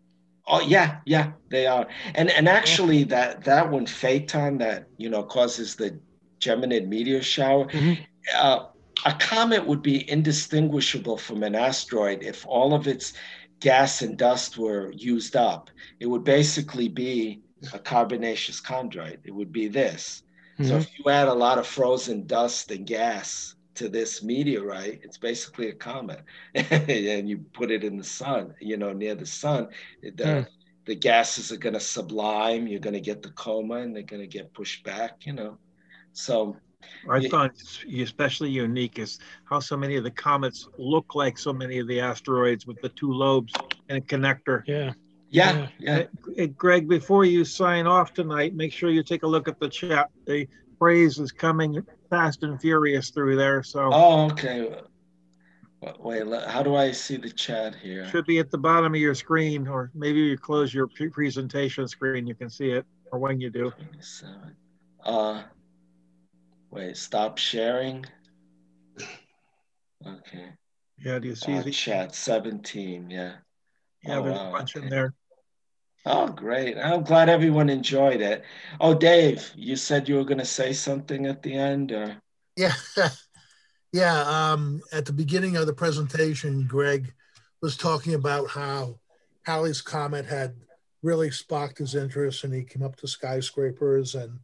Oh yeah, yeah, they are. And and actually yeah. that that one Phaethon that you know causes the Geminid meteor shower. Mm-hmm. Uh, a comet would be indistinguishable from an asteroid if all of its gas and dust were used up. It would basically be a carbonaceous chondrite. It would be this. Mm-hmm. So if you add a lot of frozen dust and gas to this meteorite, it's basically a comet. and you put it in the sun, you know, near the sun, the, mm. the gases are going to sublime. You're going to get the coma and they're going to get pushed back, you know. So I yeah. thought especially unique is how so many of the comets look like so many of the asteroids with the two lobes and a connector. Yeah. Yeah, yeah. Hey, Greg, before you sign off tonight, make sure you take a look at the chat. The phrase is coming fast and furious through there. So. Oh, okay. Wait, how do I see the chat here? Should be at the bottom of your screen, or maybe you close your presentation screen. You can see it, or when you do. Uh, Wait, stop sharing. Okay. Yeah, do you see uh, the chat 17? Yeah. Yeah, oh, there's wow, a bunch okay. in there. Oh, great. I'm glad everyone enjoyed it. Oh, Dave, you said you were going to say something at the end or? Yeah. yeah. Um, at the beginning of the presentation, Greg was talking about how Halley's Comet had really sparked his interest and he came up to skyscrapers and,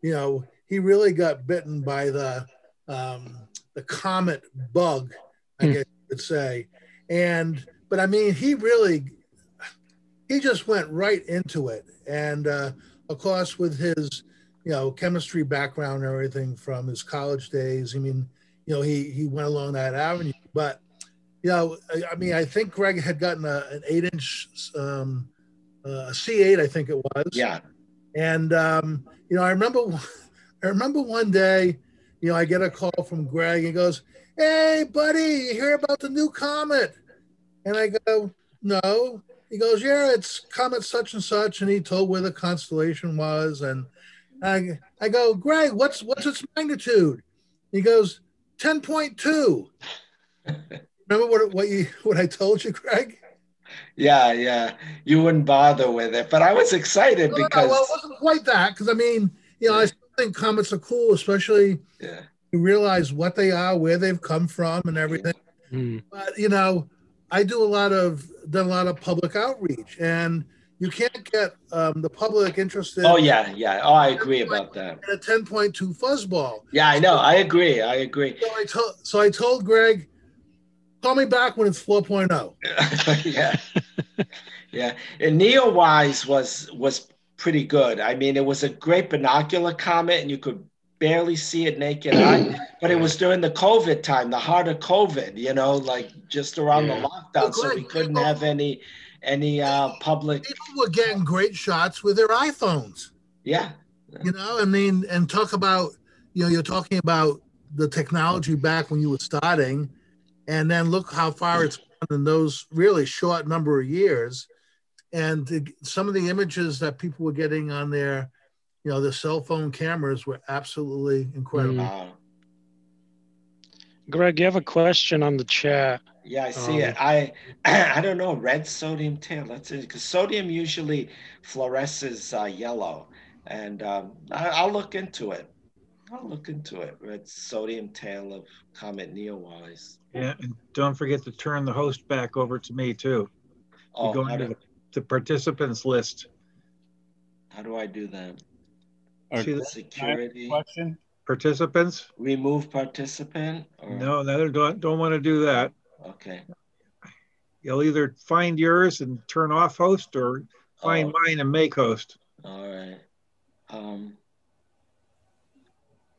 you know, he really got bitten by the um, the comet bug, I mm. guess you could say. And but I mean, he really he just went right into it, and uh, of course, with his you know chemistry background and everything from his college days, I mean, you know, he he went along that avenue. But you know, I, I mean, I think Greg had gotten a, an eight inch um, uh, C8, I think it was. Yeah. And um, you know, I remember I remember one day, you know, I get a call from Greg. He goes, "Hey, buddy, you hear about the new comet?" And I go, "No." He goes, "Yeah, it's comet such and such," and he told where the constellation was. And I, I go, "Greg, what's what's its magnitude?" He goes, 10.2. Remember what what you what I told you, Greg? Yeah, yeah. You wouldn't bother with it, but I was excited well, because well, it wasn't quite that. Because I mean, you know, I think comets are cool, especially yeah. you realize what they are, where they've come from, and everything. Mm. But you know, I do a lot of done a lot of public outreach, and you can't get um, the public interested. Oh yeah, yeah. Oh, I agree about that. a ten point two fuzzball. Yeah, I know. I agree. I agree. So I told so I told Greg, call me back when it's 4.0. yeah, yeah. And Neowise was was pretty good. I mean, it was a great binocular comet, and you could barely see it naked eye. But it was during the COVID time, the heart of COVID. You know, like just around yeah. the lockdown, so we couldn't have any any uh, public. People were getting great shots with their iPhones. Yeah, You know, I mean, and talk about, you know, you're talking about the technology back when you were starting, and then look how far it's gone in those really short number of years. And the, some of the images that people were getting on their, you know, the cell phone cameras were absolutely incredible. Wow. Greg, you have a question on the chat. Yeah, I see it. Um, I I don't know red sodium tail. That's it because sodium usually fluoresces uh, yellow, and um, I, I'll look into it. I'll look into it. Red sodium tail of comet Neowise. Yeah, and don't forget to turn the host back over to me too. You Oh, go into the, the participants list. how do I do that? See the Security. Question? participants? Remove participant. Or, No, no, don't, don't want to do that. Okay. You'll either find yours and turn off host or find Oh, mine and make host. all right. Um.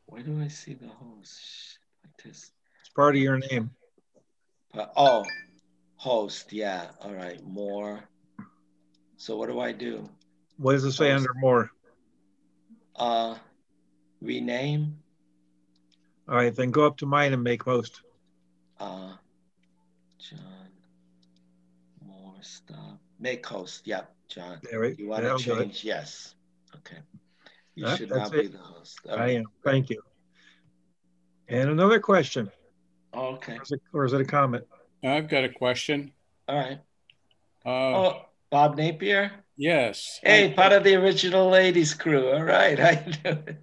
Where do I see the host? Partic- It's part of your name. Uh, oh, host. Yeah. All right. More. So what do I do? What does it say Host. under more? Uh, rename. All right, then go up to mine and make host. Uh, John. More stuff. Make host. Yep, John. There we- You want to do it. change? Yes. Okay. You That- should that's now be the host. I Okay. am. Thank you. And another question, okay. or is it, or is it a comment? I've got a question. All right. Uh, Oh, Bob Napier. yes. Hey, part of the original ladies crew. All right. How you doing?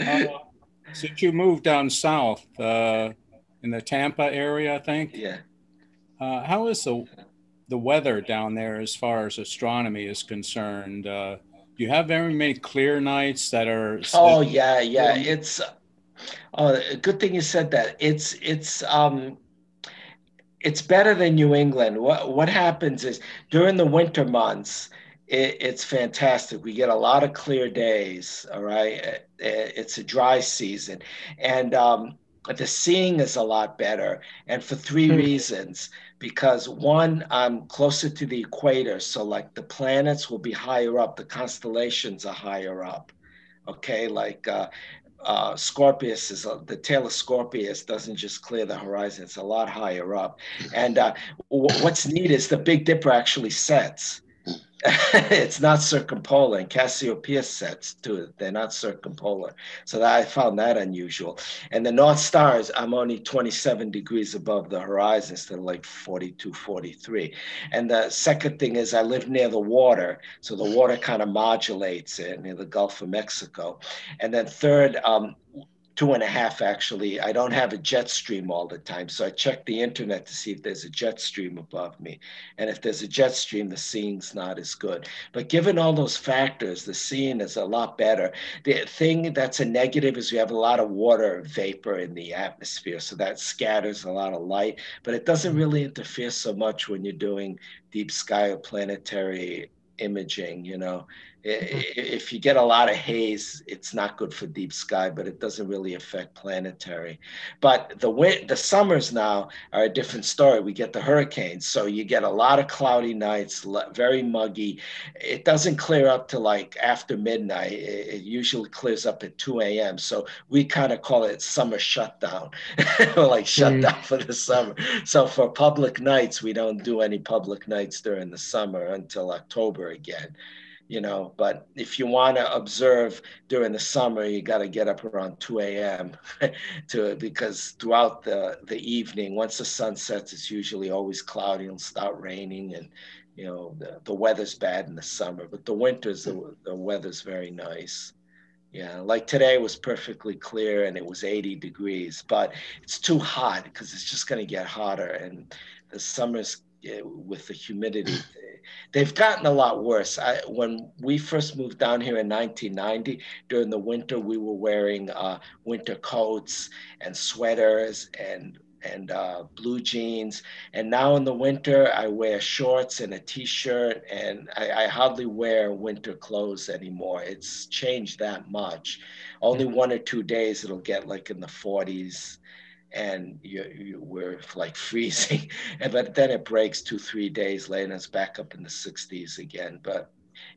Uh, since you moved down south uh, in the Tampa area, I think, Yeah. uh, how is the the weather down there as far as astronomy is concerned? Uh, do you have very many clear nights that are? Oh yeah, yeah. It's oh, good thing you said that. It's it's um it's better than New England. What what happens is during the winter months, it, it's fantastic. We get a lot of clear days. All right, It- it's a dry season, and um, the seeing is a lot better, and for three Hmm. reasons. Because one, I'm closer to the equator, so like the planets will be higher up, the constellations are higher up. Okay, like uh, uh, Scorpius is a, the tail of Scorpius doesn't just clear the horizon; it's a lot higher up. And uh, w- what's neat is the Big Dipper actually sets. it's not circumpolar, and Cassiopeia sets too. They're not circumpolar, so that, I found that unusual. And the North Stars, I'm only 27 degrees above the horizon instead of like 42, 43. And the second thing is I live near the water, so the water kind of modulates it near the Gulf of Mexico. And then third, um, two and a half actually. I don't have a jet stream all the time, so I check the internet to see if there's a jet stream above me. And if there's a jet stream, the seeing's not as good. But given all those factors, the seeing is a lot better. The thing that's a negative is we have a lot of water vapor in the atmosphere, so that scatters a lot of light, but it doesn't really interfere so much when you're doing deep sky or planetary imaging, you know. If you get a lot of haze, it's not good for deep sky, but it doesn't really affect planetary. But the win- the summers now are a different story. We get the hurricanes, so you get a lot of cloudy nights, very muggy. It doesn't clear up to like after midnight. It, usually clears up at 2 a.m. So we kind of call it summer shutdown, like shutdown hmm. for the summer. So for public nights, we don't do any public nights during the summer until October again you know but if you want to observe during the summer you got to get up around 2 a.m to because throughout the the evening once the sun sets it's usually always cloudy and start raining and you know the, the weather's bad in the summer but the winters the, the weather's very nice. Yeah like today was perfectly clear and it was 80 degrees but it's too hot because it's just going to get hotter and the summers with the humidity they've gotten a lot worse. I, when we first moved down here in 1990, during the winter, we were wearing uh, winter coats and sweaters and and uh, blue jeans. And now in the winter, I wear shorts and a t-shirt, and I, I hardly wear winter clothes anymore. It's changed that much. Only one or two days it'll get like in the 40s and you, you we're like freezing and but then it breaks two three days later and it's back up in the 60s again but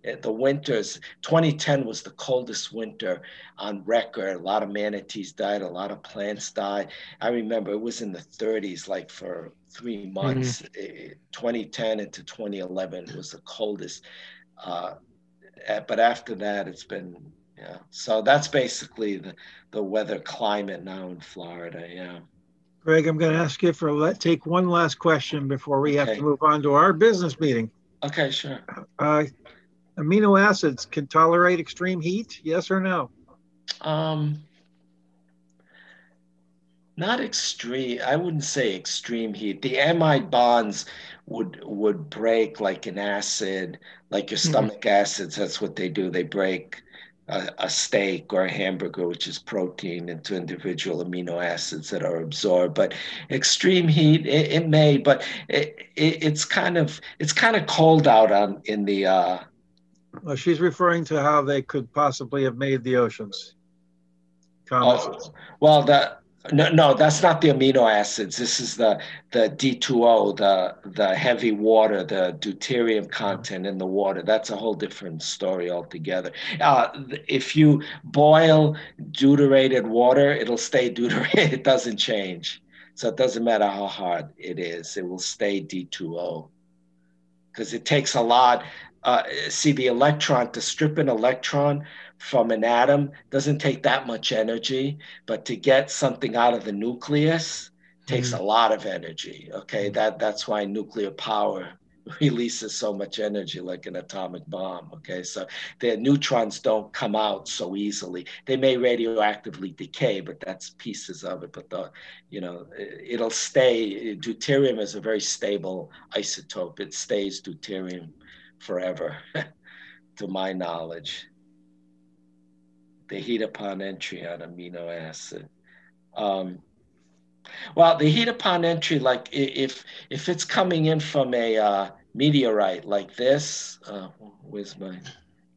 eh, the winters, 2010 was the coldest winter on record. A lot of manatees died, a lot of plants died. I remember it was in the 30s, like for three months. Mm-hmm. 2010 into 2011 was the coldest. Uh, eh, but after that, it's been yeah. So that's basically the, the weather climate now in Florida. Yeah. Greg, I'm going to ask you for let take one last question before we have to move on to our business meeting. Okay, sure. Uh, amino acids can tolerate extreme heat, yes or no? Um, not extreme. I wouldn't say extreme heat. The amide bonds would would break like an acid, like your mm-hmm. stomach mm-hmm. acids. That's what they do. They break a, a, steak or a hamburger, which is protein, into individual amino acids that are absorbed. But extreme heat, it, it may, but it, it, it's kind of it's kind of cold out on in the. Uh, well, she's referring to how they could possibly have made the oceans. Oh, well, the no, no, that's not the amino acids. This is the the D2O, the the heavy water, the deuterium content in the water. That's a whole different story altogether. Uh, if you boil deuterated water, it'll stay deuterated. It doesn't change. So it doesn't matter how hard it is. It will stay D2O because it takes a lot. Uh, see the electron to strip an electron from an atom doesn't take that much energy, but to get something out of the nucleus takes mm-hmm. a lot of energy. Okay, that that's why nuclear power releases so much energy like an atomic bomb okay? So the neutrons don't come out so easily. They may radioactively decay but that's pieces of it. But the you know it'll stay deuterium is a very stable isotope. It stays deuterium forever to my knowledge the heat upon entry on amino acid. Um, well, the heat upon entry, like if if it's coming in from a uh, meteorite like this, uh, where's my?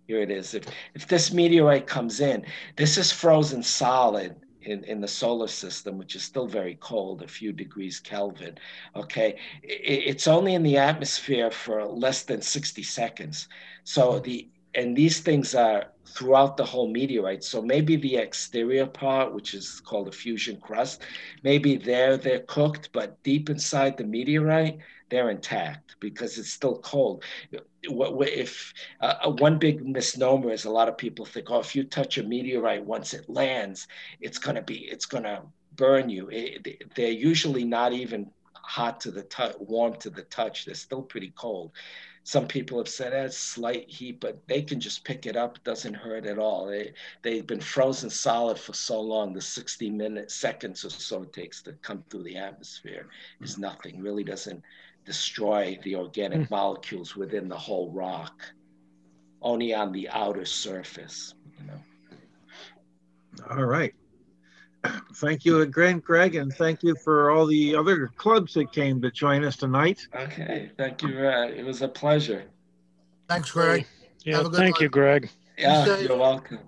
Here it is. If if this meteorite comes in, this is frozen solid in, in the solar system, which is still very cold, a few degrees Kelvin. Okay, it, it's only in the atmosphere for less than 60 seconds. So the and these things are throughout the whole meteorite. So maybe the exterior part, which is called a fusion crust, maybe there they're cooked, but deep inside the meteorite, they're intact because it's still cold. If uh, uh, one big misnomer is a lot of people think, oh, if you touch a meteorite once it lands, it's gonna be, it's gonna burn you. It, they're usually not even hot to the touch, warm to the touch. They're still pretty cold. Some people have said that's slight heat, but they can just pick it up. It doesn't hurt at all. They, they've been frozen solid for so long. The 60 minutes, seconds or so it takes to come through the atmosphere is nothing. Really doesn't destroy the organic mm. molecules within the whole rock, only on the outer surface. You know. All right thank you again, Greg, and thank you for all the other clubs that came to join us tonight. Okay, thank you. Uh, it was a pleasure. Thanks, Greg. Yeah, thank night. you, Greg. Yeah, you're welcome.